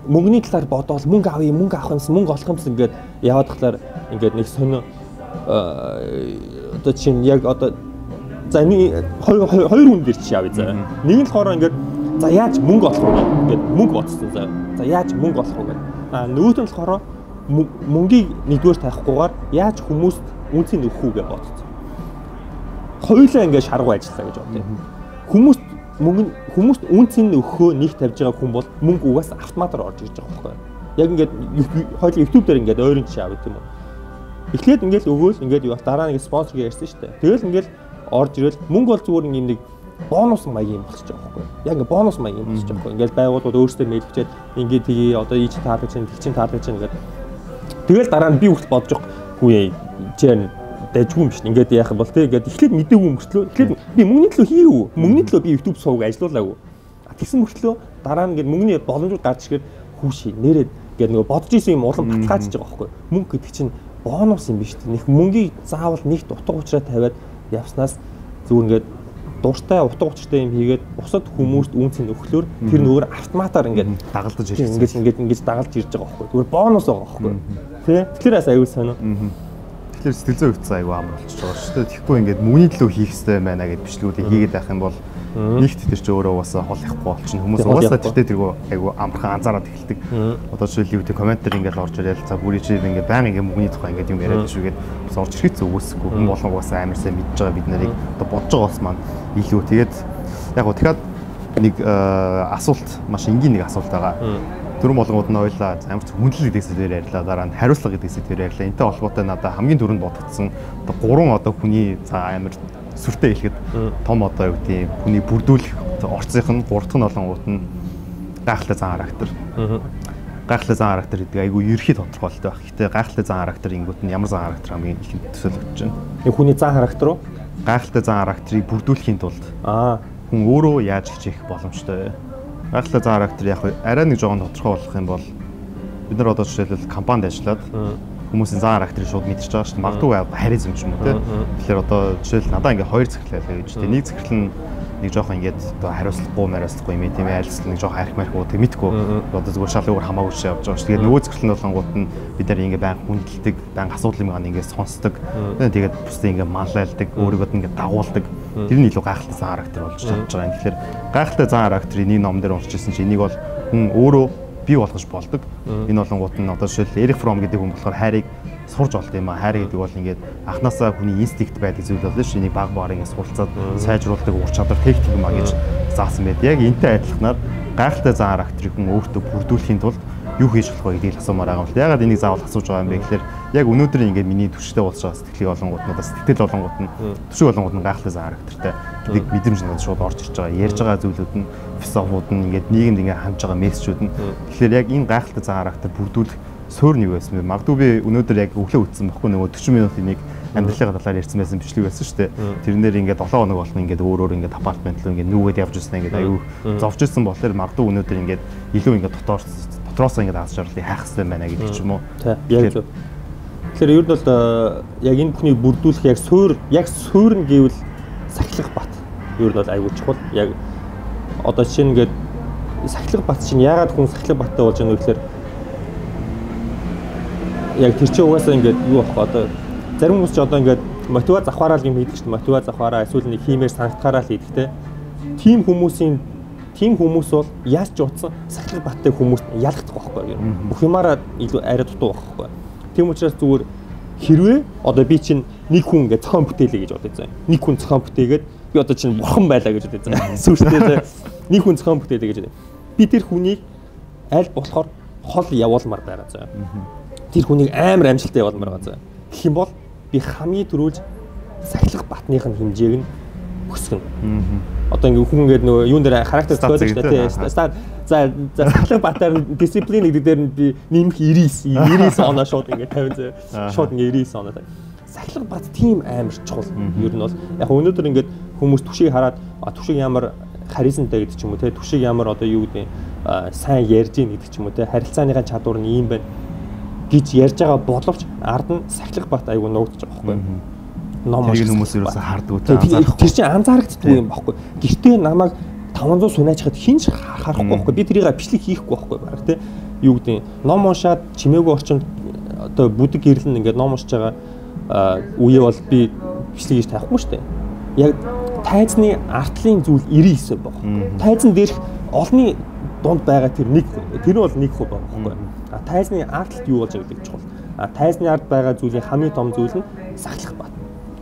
мөнгөний талаар бодоол мөнгө авъя мөнгө авах юмсан мөнгө олох юмсан ингээд яваад тахлаар ингээд нэг сонио одоо чинь яг одоо за хоёр хоёр хүн дээр чи явъя за. Нэг нь болохоор ингээд за яаж мөнгө олох вэ ингээд мөнгө бодсон за. За яаж мөнгө олох вэ гэдэг а нөгөөт нь болохоор мөнгийг нэгдүгээр тавихгүйгээр яаж хүмүүст үнцийг өгөх үү гэж бодсон. Хоёулаа ингээд шаргуу ажиллаа гэж бодъё. Хүмүүст мөнгө хүмүүст үнцэн өгөхөө нэг тавьж байгаа хүн бол мөнгө угаас автоматар орж ирж байгаа байхгүй яг ингээд хоёул YouTube дээр ингээд ойрын жишээ авах юм уу эхлээд ингээд өгөөл ингээд юу дараа нэг спонсор ярьсан шүү дээ. Тэгэл ингээд орж ирэл мөнгө бол зүгээр нэг нэг бонус маягийн болчих жоох байхгүй яг ингээд бонус маягийн болчих жоох байхгүй ингээд байгууллагууд өөрсдөө мэйлчээд ингээд тгий одоо ий чи таалагдж чинь тэг чин таалагдж чинь ингээд тэгэл дараа нь би хүртэл бодож байгаа хүү чи дайжгүй юм биш. Ингээд яах юм бол те ингээд эхлээд мэдээгүй мөртлөө эхлээд би мөнгөний төлөө хийгээгүй. Мөнгөний төлөө би YouTube сувг ажиллуулаагүй. Тэгсэн мөртлөө дараа нь ингээд мөнгөний боломжууд гарч ирэхээр хүүший нэрээд ингээд нөгөө бодож исэн юм улам баталгаажж байгаа байхгүй. Мөнгө гэдэг чинь бонус юм биш те. Них мөнгийг заавал нэгт утга учраа тавиад явснаас зүгээр ингээд дуртай утга учиртай юм хийгээд бусад хүмүүст үнцэн өгөхлөөр тэр нөгөө автоматар ингээд дагалдаж ирж ингээд ингээд ингээд дагалж ирж байгаа байхгүй. Зүгээр бонус байгаа байхгүй. Тэ? Тэгэхээр бас аюул сонио. Тэгэхээр сэтгэл зүйн хөвцөө айгүй амар болчихж байгаа шүү дээ. Тэгэхгүй ингээд мөний төлөө хийх хэрэгтэй байна гэд бичлгүүдийг хийгээд байх юм бол нэгт тэр чи өөрөө угаасаа хол яхгүй болчихно. Хүмүүс угаасаа тэртээ тэргүй айгүй амархан анзаараад эхэлдэг. Одоо жишээл юу гэдэг комент дээр ингээд орж ирэл за бүрий чи ингээд баян ингээд мөний тухай ингээд юм яриад шүүгээд бас орж ирэхэд зүгөөсгүй хүн болон угаасаа амар сайн мэдж байгаа бид нарыг. Одоо бодож байгаа бас маань илүү. Тэгээд яг гоо тэгэхээр нэг асуулт маш энгийн нэг асуулт байгаа Төрөн болгоод нь ойлаа амар хүндлэл гэдэг сэдвээр ярьлаа. Дараа нь хариуцлага гэдэг сэдвээр ярьлаа. Энтэй холбоотой надад хамгийн түрүүнд бодогдсон одоо гурван одоо хүний за амар сүртэй хэлэхэд том одоо юу гэдэг хүний бүрдүүлэх орцынх нь гуравдах нь олонгууд нь гайхалтай зан характер. Гайхалтай зан характер гэдэг айгүй ерхий тодорхойлолтой байх. Гэтэ гайхалтай зан характер ингүүт нь ямар зан характер хамгийн их төсөөлөгдөж байна. Энэ хүний зан характер уу? Гайхалтай зан характерыг бүрдүүлэхийн тулд аа хүн өөрөө яаж хичээх боломжтой вэ? Гайхалтай зан характер яг арай нэг жоохон тодорхой болох юм бол бид нар одоо жишээлбэл компанид ажиллаад хүмүүсийн зан характерыг шууд мэдчихэж байгаа шүү дээ. Магадгүй харизм ч юм уу тийм. Тэгэхээр одоо жишээл надаа ингээ хоёр захирлаа гэж. Тийм нэг захирал нь нэг жоохон ингээд одоо хариуцлагагүй мариуцлагагүй юм тийм айлсл нэг жоохон арх марх уу тэг мэдгүй одоо зүгээр шал өөр хамаагүй шиг явж байгаа шүү. Тэгээд нөгөө захирал нь болонгууд нь бид нар ингээ баян хүндэлдэг, баян асуудал юм ингээ сонсдог. Тэгээд бусдыг ингээ манлайлдаг, өөрийгөө ингээ дагуулдаг. Тэр нь илүү гайхалтай зан характер болж чадж байгаа юм. Тэгэхээр гайхалтай зан характерыг нэг ном дээр уншижсэн чинь энийг бол хүн өөрөө бий болгож болдог. Энэ болонгууд нь одоо жишээл Эрих Фром гэдэг хүн болохоор хайрыг сурж олд юм а. Хайр гэдэг бол ингээд анханасаа хүний инстинкт байдаг зүйл болно шүү. Энийг баг багаар ингээд суралцаад сайжруулдаг ур чадвар техник юм а гэж заасан байд. Яг энтэй адилханаар гайхалтай зан характерыг хүн өөртөө бүрдүүлэхийн тулд юу хийж болох вэ гэдгийг асуумаар байгаа юм л. Ягаад энийг заавал асууж байгаа юм бэ гэхээр яг өнөөдөр ингээд миний төвчтэй болж байгаа сэтгэлийг олонгууд надад сэтгэл олонгууд нь төшөг олонгууд нь гайхалтай зан характертай гэдэг мэдрэмж надад шууд орж ирж байгаа. Ярьж байгаа зүйлүүд нь философууд нь ингээд нийгэмд ингээд хандж байгаа мессежүүд нь тэгэхээр яг энэ гайхалтай зан характер бүрдүүлэх суурь нэг байсан бэ. Магадгүй би өнөөдөр яг өглөө үтсэн баггүй нөгөө 40 минутын нэг амьдралын талаар ярьсан байсан бичлэг байсан шүү дээ. Тэрнээр ингээд 7 хоног болно ингээд өөр өөр ингээд апартмент руу ингээд нүгэд явж ирсэн ингээд аюу зовж ирсэн болохоор магадгүй өнөөдөр ингээд илүү ингээд дотоор дотроос ингээд аз жаргалыг хайх хэрэгтэй байна гэдэг ч юм уу. Яг зөв. Тэгэхээр ер нь бол яг энэ бүхнийг бүрдүүлэх яг суур яг суурн гэвэл сахилах бат. Ер нь бол аюул чухал. Яг одоо жишээ нь ингээд сахилах бат чинь яагаад хүн сахилах баттай болж байгаа вэ гэхээр яг тэр чинь угаасаа ингээд юу бах одоо зарим хүмүүс ч одоо ингээд мотивац авахаараа л юм хийдэг шүү дээ. Мотивац авахаараа эсвэл нэг хиймээр санагдахаараа л хийдэг те. Тим хүмүүсийн тим хүмүүс бол яаж ч утсан сахилах баттай хүмүүст ялгдах байхгүй юу. Бүх юмараа илүү арай дутуу байхгүй. Тийм учраас зүгээр хэрвээ одоо би чинь нэг хүн ингээд зохион бүтээлээ гэж бодож байгаа. Нэг хүн зохион бүтээгээд би одоо чинь бурхан байлаа гэж бодож байгаа. Сүүртээ нэг хүн зохион бүтээлээ гэж. Би тэр хүнийг аль болохоор хол явуулмаар байгаа заа. Тэр хүнийг амар амжилттай явуулмаар байгаа заа. Гэх юм бол би хамгийн түрүүлж сахилах батных нь хэмжээг нь өсгөнө. Одоо ингээ хүн ингээд нөгөө юун дээр характер зохиолж дээ. За за сахилах батаар дисциплин гэдэг дээр нь би нэмэх 99 99 оноо шууд ингээ 50 зэ шууд ингээ 99 оноо. Сахилах бат тийм амар чухал. Ер нь бол яг өнөөдөр ингээд хүмүүс түшийг хараад түшийг ямар харизмтай гэдэг ч юм уу те түшийг ямар одоо юу гэдэг сайн ярьж ийн гэдэг ч юм уу те харилцааныхаа чадвар нь ийм байна гэж ярьж байгаа боловч ард нь сахилах бат айгүй нуугдчих байхгүй. Ном унших хүмүүс ерөөсө хардггүй те анзаарахгүй. тэр чинь анзаарагддаггүй юм байхгүй. Гэртээ намайг 500 сунаачхад хинч харахгүй байхгүй. Би тэрийг бичлэг хийхгүй байхгүй. Баг те юу гэдэг ном уншаад чимээгүй орчинд одоо бүдэг гэрлэн ингээд ном уншиж байгаа үе бол би бичлэг хийж тавихгүй шүү дээ. Яг тайзны артлын зүйл 99 баг тайзан дээрх олны дунд байгаа тэр нэг тэр бол нэг хүү байгаа байхгүй А тайзны ардлт юу болж байгаа гэдэг чухал. А тайзны ард байгаа зүйлийн хамгийн том зүйл нь сахилах бат.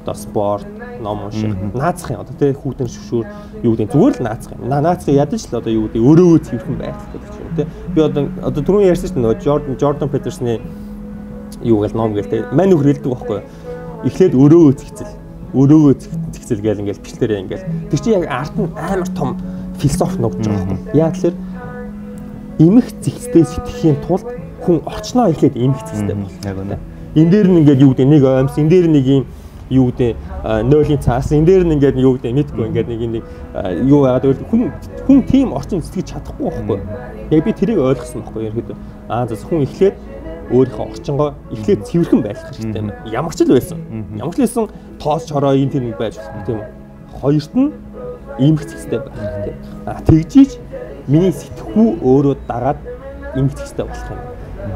Одоо спорт, ном унших, наацах юм. Одоо тэ хүүтэн шүшүүр юу гэдэг зүгээр л наацах юм. Наацах ядаж л одоо юу гэдэг өрөөгөө цэвэрхэн байх гэдэг чинь тэ. Би одоо одоо түрүүн ярьсан чинь нөгөө Jordan Jordan Peterson-ы юу гэл ном гээл тэ. Мань нөхөр хэлдэг байхгүй? Эхлээд өрөөгөө цэгцэл. Өрөөгөө цэгцэл гээл ингээл бичлэрээ ингээл. Тэр чинь яг арт нь амар том философи нугж байгаа юу? Яг л эмх зэгцтэй сэтгэхийн тулд хүн орчноо эхлээд эмх зэгцтэй бол. Яг үнэ. Энэ дээр нь ингээд юу гэдэг нэг оймс, энэ дээр нэг юм юу гэдэг нойлын цаас, энэ дээр нь ингээд юу гэдэг мэдгүй ингээд нэг нэг юу яагаад гэвэл хүн хүн тийм орчин сэтгэж чадахгүй байхгүй. Яг би тэрийг ойлгосон байхгүй ерөөдөө. Аа зөв хүн эхлээд өөрийнхөө орчингоо эхлээд цэвэрхэн байх хэрэгтэй юм. Ямар ч л байсан. Ямар ч л байсан тоос чороо энэ тэр байж болох тийм үү. Хоёрт нь эмх зэгцтэй байх хэрэгтэй. Аа тэгжиж миний сэтгхүү өөрөө дагаад эмгэгчтэй болох юм.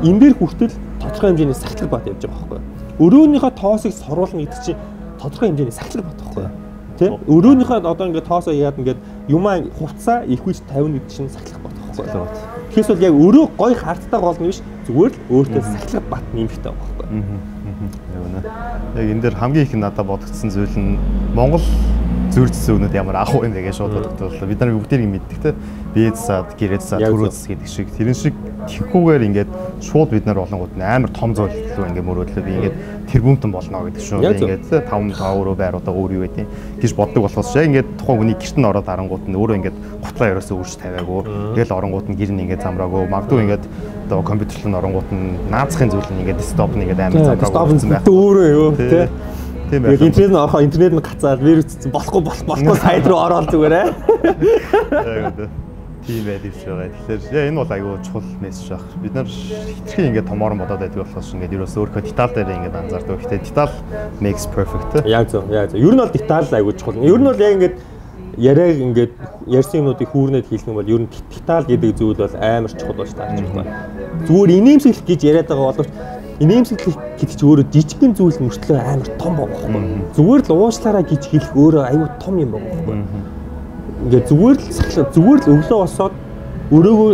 Энэ дээр хүртэл тодорхой хэмжээний сахилга бат явж байгаа байхгүй юу? Өрөөнийхөө тоосыг соруулна гэдэг чинь тодорхой хэмжээний сахилга бат байхгүй юу? Тэ? Өрөөнийхөө одоо ингээд тоосоо яад ингээд юмаа хувцаа их үж 50 гэдэг чинь сахилга бат байхгүй юу? Тэгэхээс бол яг өрөө гой харттай голно биш зүгээр л өөртөө сахилга бат нэмэхтэй байгаа байхгүй юу? Яг үнэ. Яг энэ дээр хамгийн их надад бодогдсон зүйл нь Монгол зүйр зэсүүнүүд ямар ахуй юм бэ гэж шууд бодогдлоо. Бид нар бүгдийг мэддэг те. Биэцсад, гэрэцсад, төрөөс гэдэг шиг тэрэн шиг тихгүүгээр ингээд шууд бид нар болонгууд амар том зөвлөлөө ингээд мөрөөдлөө би ингээд тэрбумтан болно гэдэг шүү. Ингээд 5 5 өрөө байруудаа өөр юу гэдэг гэж боддог болохоос яг ингээд тухайн хүний гэрт нь ороод арангууд нь өөрөө ингээд гутлаа ерөөсөө үрж тавиагүй. Тэгэл оронгууд нь гэр нь ингээд замраагүй. Магадгүй ингээд одоо компьютерлын оронгууд нь наацхын зүйл нь ингээд десктоп нь ингээд амар замраагүй. Десктоп нь өөрөө юу те Тийм байх. Интернет нь орохоо интернет нь гацаад вирус болохгүй болох болохгүй сайд руу ороод зүгээр ээ. Яг үү. Тийм байд ивч байгаа. Тэгэхээр энэ бол айгүй чухал мессеж баг. Бид нар хитрхи ингээд томоорон бодоод байдаг болохоос ингээд ерөөс өөрийнхөө детал дээр ингээд анзаардаг. Гэхдээ детал makes perfect. Яг зөв. Яг зөв. Ер нь бол детал айгүй чухал. Ер нь бол яг ингээд яриаг ингээд ярьсан юмнуудыг хүүрнээд хийх юм бол ер нь детал гэдэг зүйл бол амар чухал болж таарч байгаа. Зүгээр инээмсэглэх гэж яриад байгаа боловч инээмсэглэх гэдэг чи өөрөө жижигхэн зүйл мөртлөө амар том байгаа байхгүй. Зүгээр л уушлаараа гэж хэлэх өөрөө аюу том юм байгаа байхгүй. Ингээ зүгээр л зүгээр л өглөө босоод өрөөгөө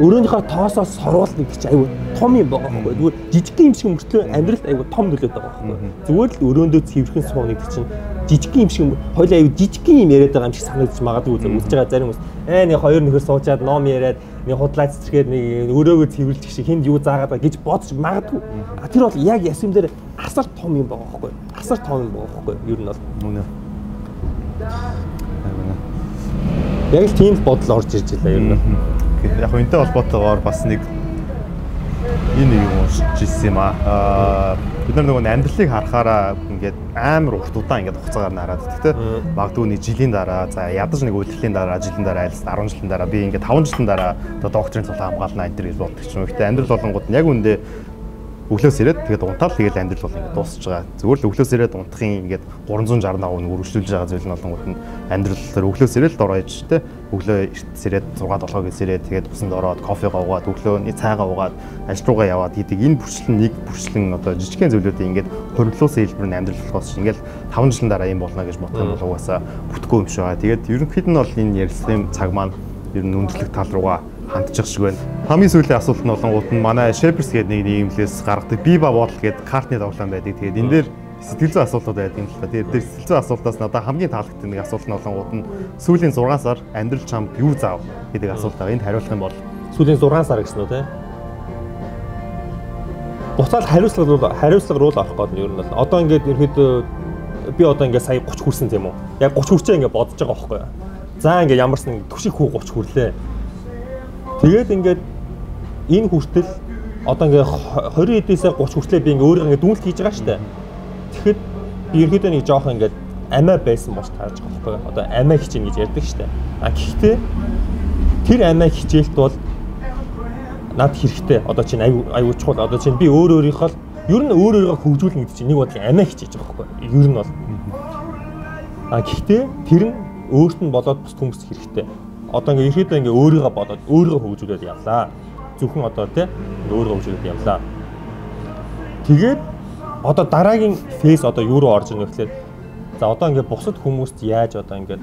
өрөөнийхөө тоосоо соруулна гэж аюу том юм байгаа байхгүй. Зүгээр жижигхэн юм шиг мөртлөө амьдралд аюу том нөлөөд байгаа байхгүй. Зүгээр л өрөөндөө цэвэрхэн сууна гэдэг чинь жижигхэн юм шиг хоёул аюу жижигхэн юм яриад байгаа юм шиг санагдаж магадгүй үзэж байгаа зарим хүмүүс ээ нэг хоёр нөхөр суучаад ном яриад нэг худлаа цэцэргээд нэг өрөөгөө цэвэрлэх шиг хинд юу заагаад байгаа гэж бодож магадгүй. А тэр бол яг ясэм дээр асар том юм байгаа байхгүй. Асар том юм байгаа байхгүй. Ер нь бол үнэ. Яг л тийм бодол орж ирж байлаа ер нь. Яг энтэй холбоотойгоор бас нэг энэ юм уншиж ирсэн юм аа. Бид нар нөгөө амьдралыг харахаараа ингээд амар урт удаан ингээд хугацаагаар нь хараад тэгтээ магадгүй нэг жилийн дараа за ядаж нэг үйлдэлийн дараа жилийн дараа айлс 10 жилийн дараа би ингээд 5 жилийн дараа одоо докторийн цол хамгаална энэ төр гэж боддог ч юм. Гэтэ амьдрал болонгууд нь яг үндэ өглөөс ирээд тэгээд унтаал тэгээд амьдрал бол ингээд дуусч байгаа. Зүгээр л өглөөс ирээд унтахын ингээд 360 давуу нэг үргэлжлүүлж байгаа зүйл нь болонгууд нь амьдрал дээр өглөөс ирээд дороо иж тэ өглөө эртс ирээд 6 7 гээс ирээд тэгээд усанд ороод кофегаа уугаад өглөөний цайгаа уугаад ажил руугаа яваад гэдэг энэ бүрчлэн нэг бүрчлэн одоо жижигхэн зүйлүүдийг ингээд хориглуулсан хэлбэр нь амьдрал болохоос ингээд 5 жилийн дараа юм болно гэж бодох юм бол угаасаа бүтггүй юм шиг байгаа. Тэгээд ерөнхийд нь бол энэ ярилцлагын цаг маань ер нь өндөрлөх тал руугаа хандчих шиг байна. Хамгийн сүүлийн асуулт нь болонгууд нь манай Shapers гэдэг нэг нийгэмлээс гаргадаг Biba бодол гэдэг картны тоглоом байдаг. Тэгээд энэ дээр сэтгэл зүйн асуултууд байдаг юм л та. Тэгээд тэр сэтгэл зүйн асуултаас надад хамгийн таалагддаг нэг асуулт нь болонгууд нь сүүлийн 6 сар амьдрал чамд юу заав гэдэг асуулт байгаа. Энд хариулах юм бол сүүлийн 6 сар гэсэн үү те? Буцаад хариуцлага руу хариуцлага руу орох гэдэг нь ер нь бол одоо ингээд ерөөдөө би одоо ингээд сая 30 хүрсэн тийм үү? Яг 30 хүрчээ ингээд бодож байгаа байхгүй юу? За ингээд ямарсан төшиг хүү 30 хүрлээ Тэгээд ингээд энэ хүртэл одоо ингээ 20 эдээсээ 30 хүртлээ би ингээ өөрөө ингээ дүүлт хийж байгаа дээ. Тэгэхэд би ерөөдөө нэг жоох ингээ амиа байсан болж таарж байгаа байхгүй одоо амиа хичээнэ гэж ярьдаг дээ. А гэхдээ тэр амиа хичээлт бол над хэрэгтэй. Одоо чинь аюу аюу чухал. Одоо чинь би өөр өөрийнхөө ер нь өөр өөрийгөө хөгжүүлнэ гэдэг чинь нэг бодлын амиа хичээж байгаа байхгүй ер нь бол. А гэхдээ тэр нь өөрт нь болоод бус хүмүүст хэрэгтэй одоо ингээ ерөөдөө ингээ өөрийгөө бодоод өөрийгөө хөгжүүлээд явлаа. Зөвхөн одоо тий өөрийгөө хөгжүүлээд явлаа. Тэгээд одоо дараагийн фейс одоо юу руу орж ирнэ гэхлээр за одоо ингээ бусад хүмүүст яаж одоо ингээ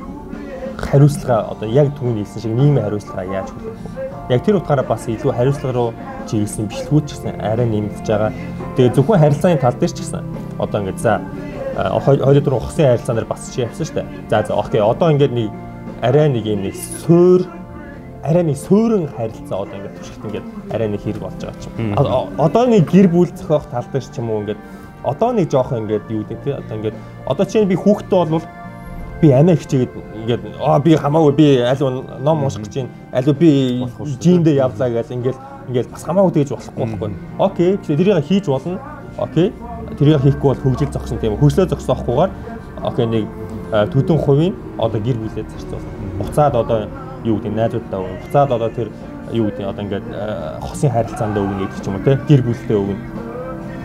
хариуцлага одоо яг түүний хэлсэн шиг нийгмийн хариуцлага яаж хүлээх вэ? Яг тэр утгаараа бас илүү хариуцлага руу чи хэлсэн бичлгүүд ч гэсэн арай нэмэгдэж байгаа. Тэгээ зөвхөн харилцааны тал дээр ч гэсэн одоо ингээ за хоёул руу хосын харилцаанаар бас чи явсан шүү дээ. За за окей одоо ингээ нэг арай нэг юм нэг суур арай нэг суурин харилцаа одоо ингээд туршилт ингээд арай нэг хэрэг болж байгаа чинь. Одоо нэг гэр бүл зохиох тал дээр ч юм уу ингээд одоо нэг жоох ингээд юу гэдэг те одоо ингээд одоо чинь би хүүхдтэй бол би амиа хичээгээд ингээд аа би хамаагүй би аль ном унших гэж байна аль би жиндээ явлаа гэж ингээд ингээд бас хамаагүй тэгж болохгүй байхгүй. Окей тэрийг хийж болно. Окей тэрийг хийхгүй бол хөгжил зогсон тийм хөгжлөө зогсоохгүйгээр окей нэг төдөн хувийн одоо гэр бүлээ зарцуулсан. Буцаад одоо юу гэдэг найзуудтай өгнө. Буцаад одоо тэр юу гэдэг одоо ингээд хосын харилцаанд өгнө гэдэг ч юм уу те гэр бүлтэй өгнө.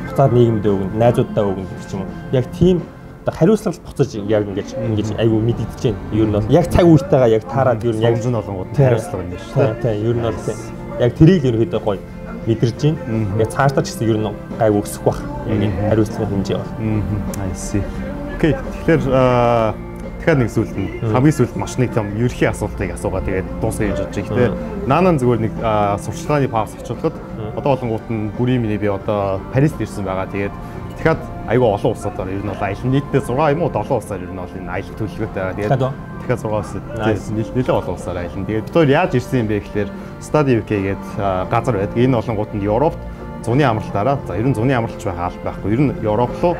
Буцаад нийгэмдээ өгнө, найзуудтай өгнө гэдэг ч юм уу. Яг тийм одоо хариуцлага буцаж яг ингэж ингэж айгүй мэдэгдэж байна. Ер нь бол яг цаг үетэйгээ яг таарад ер нь яг зүүн олонгууд хариуцлага юм шүү дээ. Тийм ер нь бол тийм. Яг тэрийг ерөөдөө гоё мэдэрж байна. Яг цаашдаа ч гэсэн ер нь гайгүй өсөх бах. Яг энэ хариуцлагын хэмжээ бол. Аа. I see. Окей. Тэгэхээр дахиад нэг зүйлд нь хамгийн сүүлд маш нэг том ерхий асуултыг асуугаа тэгээд дуусгая гэж бодож байгаа. Гэтэ наанаа зүгээр нэг сурчлагын пауз авчихлахад одоо болонгууд нь бүрийн миний би одоо Парист ирсэн байгаа. Тэгээд дахиад айгүй олон улсуудаар ер нь бол аялал нийтдээ 6 юм уу 7 улсаар ер нь бол энэ аялал төлөвлөгөөтэй байгаа. Тэгээд дахиад 6 улсад нэлээд олон улсаар аялна. Тэгээд бид хоёр яаж ирсэн юм бэ гэхээр Study UK гэдэг газар байдаг. Энэ болонгууд нь Европт зуны амралтаараа за ер нь зуны амралтч байх аль байхгүй. Ер нь Европ руу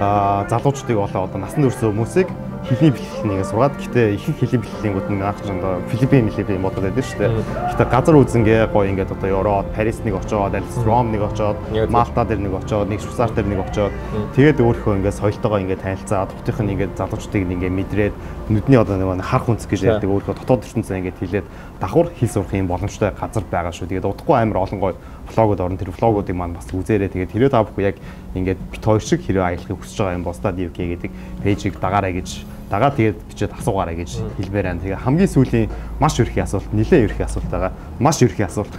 залуучдыг болоо одоо насанд хүрсэн хүмүүсийг хэлний бэлтгэлнийг сургаад гэтээ их хэлний бэлтгэлингүүд нь анх чамд Филиппин Филиппин бодод байдаг шүү дээ. Гэтээ газар үзэнгээ гоё ингээд одоо Европ, Парис нэг очоод, Алис Ром нэг очоод, Малта дээр нэг очоод, нэг Швейцар дээр нэг очоод. Тэгээд өөрийнхөө ингээд соёлтойгоо ингээд танилцаад, хотынх нь ингээд залуучдыг ингээд мэдрээд нүдний одоо нэг харах үнс гэж ярьдаг өөрийнхөө дотоод ертөнцөө ингээд хилээд давхар хэл сурах юм боломжтой газар байгаа шүү. Тэгээд удахгүй амар олон гоё влогод орно тэр влогуудыг маань бас үзээрэй. Тэгээд хэрэв та бүхэн яг ингээд бит хоёр шиг хэрэв аялахыг хүсэж байгаа юм бол Stad UK гэдэг пэйжийг дагараа гэж дагаа тэгээд бичээд асуугаарай гэж хэлмээр байна. Тэгээ хамгийн сүүлийн маш ерхий асуулт, нэлээд ерхий асуулт байгаа. Маш ерхий асуулт.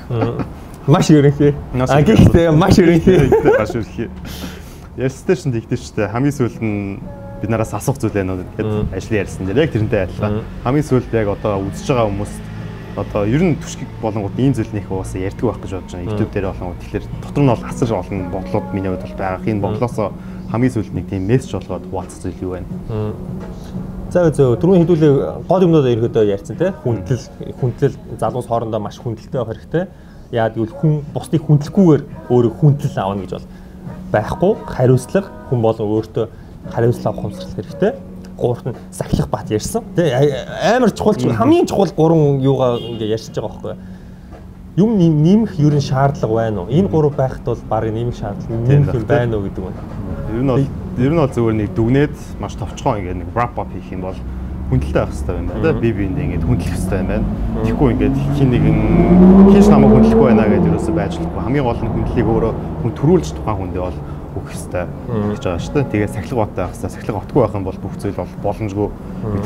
Маш ерөнхий. А гэхдээ маш ерөнхий. Маш ерөнхий. Ярьстай тэгдэж штэ хамгийн сүүлд нь бид нараас асуух зүйл байна уу гэхэд ажлын ярьсан дээр яг тэрнтэй адилхан. Хамгийн сүүлд яг одоо үзэж байгаа хүмүүс одоо ер нь түшгийг болонгууд ийм зүйл нэх уусаа ярьдаг байх гэж бодож байна. YouTube дээр болонгууд тэгэхээр дотор нь бол асар олон бодлууд миний хувьд бол байгаа. Энэ бодлоосоо хамгийн сүүлд нэг тийм мессеж болгоод хуваалцах зүйл юу байна? За зөв түрүүн хэдүүлээ гол юмнуудаа ерөөдөө ярьсан те хүндлэл хүндлэл залуус хоорондоо маш хүндэлтэй байх хэрэгтэй. Яа гэвэл хүн бусдыг хүндлэхгүйгээр өөрөө хүндлэл аавна гэж бол байхгүй. Хариуцлага хүн болон өөртөө хариуцлага ухамсарлах хэрэгтэй гуурт нь сахилах бат ярьсан. Тэ амар чухал хамгийн чухал гурван юугаа ингээ ярьж байгаа байхгүй юм нэмэх ерөн шаардлага байна уу? Энэ гурав байхад бол баг нэмэх шаардлага нэмэх юм байна уу гэдэг байна. Ер нь бол ер нь бол зөвөр нэг дүгнээд маш товчхон ингээ нэг wrap up хийх юм бол хүндэлтэй байх хэрэгтэй юм байна. Би биэндээ ингээд хүндлэх хэрэгтэй юм байна. Тэгэхгүй ингээд хин нэгэн хинч намайг хүндлэхгүй байна гэдээ ерөөсөй байж болохгүй. Хамгийн гол нь хүндлэлийг өөрөө хүн төрүүлж тухайн хүндээ бол өгөх хэрэгтэй гэж байгаа шүү дээ. Тэгээ сахилга баттай байх хэрэгтэй. Сахилга батгүй байх юм бол бүх зүйл бол боломжгүй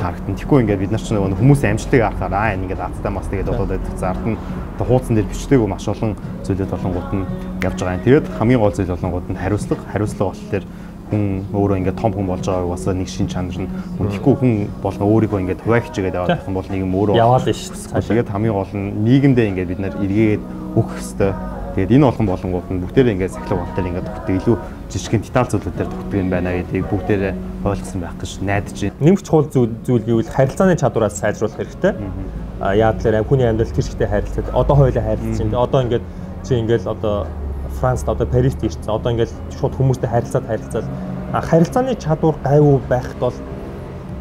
харагдан. Тэгэхгүй ингээд бид нар ч нөгөө хүмүүс амжилтыг харахаар аа ингээд азтай мас тэгээд болоод байдаг. За ард нь хуудсан дээр бичдэггүй маш олон зүйлүүд болонгууд нь явж байгаа юм. Тэгээд хамгийн гол зүйл болонгууд нь хариуцлага. Хариуцлага болохоор хүн өөрөө ингээд том хүн болж байгааг бас нэг шин чанар нь үнэхгүй хүн болгоо өөрийгөө ингээд хуваа хичээгээд яваад байх юм бол нийгэм өөрөө яваал шүү дээ. Тэгээд хамгийн гол нь нийгэмдээ ингээд бид нар эргээд өгөх хэрэгтэй. Тэгээд энэ болгон болонгууд нь бүгдээрээ ингээд сахилга дээр ингээд тогтдог илүү жижигхэн деталь зүйлүүд дээр тогтдог юм байна гэдгийг бүгдээрээ ойлгосон байх гэж найдаж байна. Нэмэх чухал зүйл гэвэл харилцааны чадвараас сайжруулах хэрэгтэй. А яа тэгэхээр хүний амьдрал тэр ихтэй харилцаад одоо хоёулаа харилцаж байна. Одоо ингээд чи ингээд одоо Францд одоо Парист ирсэн. Одоо ингээд шууд хүмүүстэй харилцаад харилцаад харилцааны чадвар гайвуу байхад бол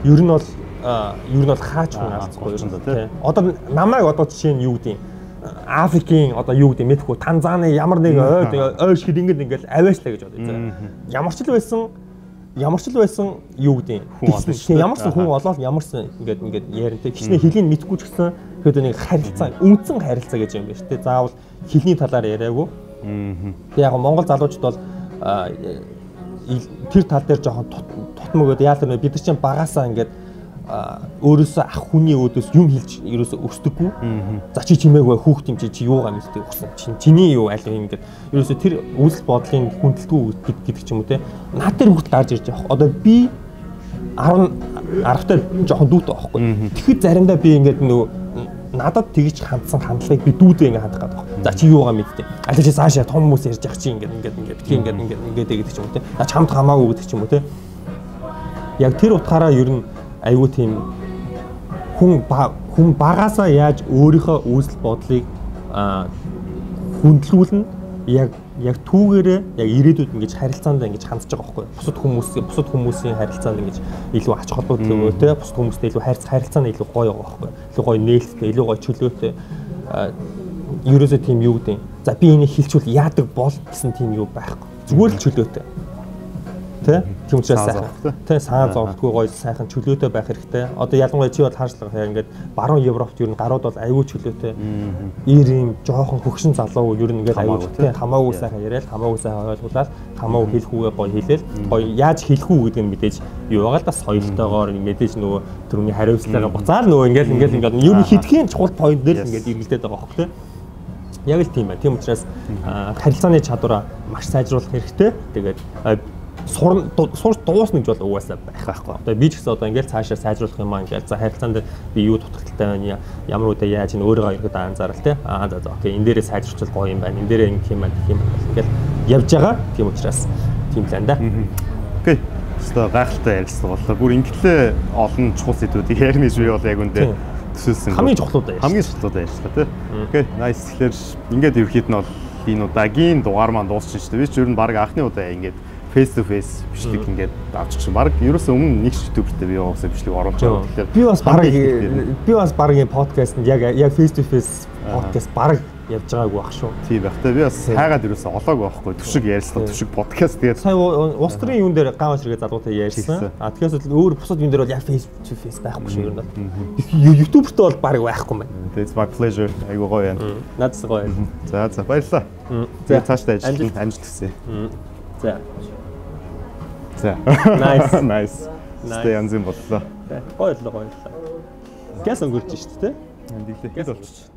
ер нь бол ер нь бол хаач хүн ер нь тийм. Одоо намайг одоо жишээ нь юу гэдэг юм Африкийн одоо юу гэдэг мэдэхгүй Танзаны ямар нэг ойд ойш хэд ингэж ингээл аваачлаа гэж бодъё. Ямар ч л байсан ямар ч л байсан юу гэдэг хүн олон шүү. Ямар ч хүн олоод ямар ч ингээд ингээд яриантай хичнээн хэлийг мэдгүй ч гэсэн тэгээд нэг харилцаа үндсэн харилцаа гэж юм байна шүү дээ. Заавал хэлний талаар яриаггүй. Тэг яг Монгол залуучууд бол тэр тал дээр жоохон тутмөгөөд яа тэр бид нар чинь багасаа ингээд өөрөөсөө ах хүний өөдөөс юм хэлж ерөөсөө өсдөггүй. За чи чимээгүй хүүхд юм чи чи юугаа мэддэг өгсөн. Чи чиний юу аль юм ингээд ерөөсөө тэр үйлс бодлын хүндэлтгүй гэдэг ч юм уу те. Наад дээр хүүхд гарч ирж байгаа. Одоо би 10 10-тай жоохон дүүтэй байхгүй. Тэгэхэд заримдаа би ингээд нөгөө надад тэгж хандсан хандлагыг би дүүдээ ингээд хандах гэдэг. За чи юугаа мэдтээ. Аль чи цаашаа том хүмүүс ярьж явах чи ингээд ингээд ингээд битгий ингээд ингээд ингээд гэдэг ч юм уу те. А чамд хамаагүй гэдэг ч юм уу те. Яг тэр утгаараа ер нь айгүй тийм хүн хүн багасаа яаж өөрийнхөө үүсэл бодлыг хүндлүүлнэ яг яг түүгээрээ яг ирээдүйд ингэж харилцаанд ингэж хандж байгаа байхгүй бусад хүмүүсийн бусад хүмүүсийн харилцаанд ингэж илүү ач холбогдол өгөө те бусад хүмүүстэй илүү хайрц харилцааны илүү гоё байгаа байхгүй илүү гоё нээлттэй илүү гоё чөлөөтэй. Ерөөсөө тийм юу гэдэг за би энийг хилчүүл яадаг бол гэсэн тийм юу байхгүй зүгээр л чөлөөтэй тий тийм учраас сайхан тий саан зовлтгүй гоё сайхан чөлөөтэй байх хэрэгтэй. Одоо ялангуяа чи бол хаашлага хаяа ингээд баруун европт ер нь гарууд бол аюу чөлөөтэй. Ир юм жоохон хөгшин залуу ер нь ингээд аюу тий хамаагүй сайхан яриад хамаагүй сайхан ойлгуулаад хамаагүй хэлэх үгээ гоё хэлээл гоё яаж хэлэх үү гэдэг нь мэдээж юу байгаа л да соёлтойгоор мэдээж нөгөө түрүүний хариуцлагаа буцаал нөгөө ингээд ингээд ингээд ер нь хитгэхийн чухал point дээр ингээд эргэлдээд байгаа хөх тий Яг л тийм байна. Тийм учраас харилцааны чадвараа маш сайжруулах хэрэгтэй. Тэгээд сурн сурч дуусна гэж бол угаасаа байх байхгүй. Одоо би ч гэсэн одоо ингээл цаашаа сайжруулах юм аа ингээл за харилцаанд би юу дутагдaltaй байна ямар үедээ яаж ин өөрийгөө ихэд анзаарал те аа за за окей энэ дээрээ сайжруулах гоё юм байна энэ дээрээ ингэ юм байна юм байна ингээл явж байгаа тийм учраас тийм л байна да. Окей. Өстой гайхалтай ярилцлага боллоо. Бүр ингэлээ олон чухал сэдвүүдийг ярих гэж би бол яг үндэ төсөөлсөн. Хамгийн чухлуудаа ярьсан. Хамгийн чухлуудаа ярьсан тий. Окей. Nice. Тэгэхээр ингээд ерөөхдөө нь бол энэ удаагийн дугаар маань дуусчихсан шүү дээ. Би ч ер нь баг анхны удаа ингээд face to face бичлэг ингээд авчих чинь баг ерөөсөө өмнө нэг ютубертэй би яваасаа бичлэг оруулж байгаа. Тэгэхээр би бас баг би бас багийн подкастэнд яг яг face to face подкаст баг явж байгаагүй ах шүү. Тийм байх та би бас хайгаад ерөөсөө олоог байхгүй төшиг ярьслаа төшиг подкаст тэгээд сая улс төрийн юун дээр гаваа ширгээ залуутай ярьсан. А тэгэхээр өөр бусад юм дээр бол яг face to face байхгүй шүү ер нь. YouTube-т бол баг байхгүй юм байна. It's my pleasure. Айгуу гоё байна. Надад гоё. За за баярлалаа. За цаашдаа ажил амжилт хүсье. За. За. Nice. Nice. Стэ янз юм боллоо. Гоё л гоё л. Газ өнгөрч шүү дээ. Энд дийлээ. Газ болчих.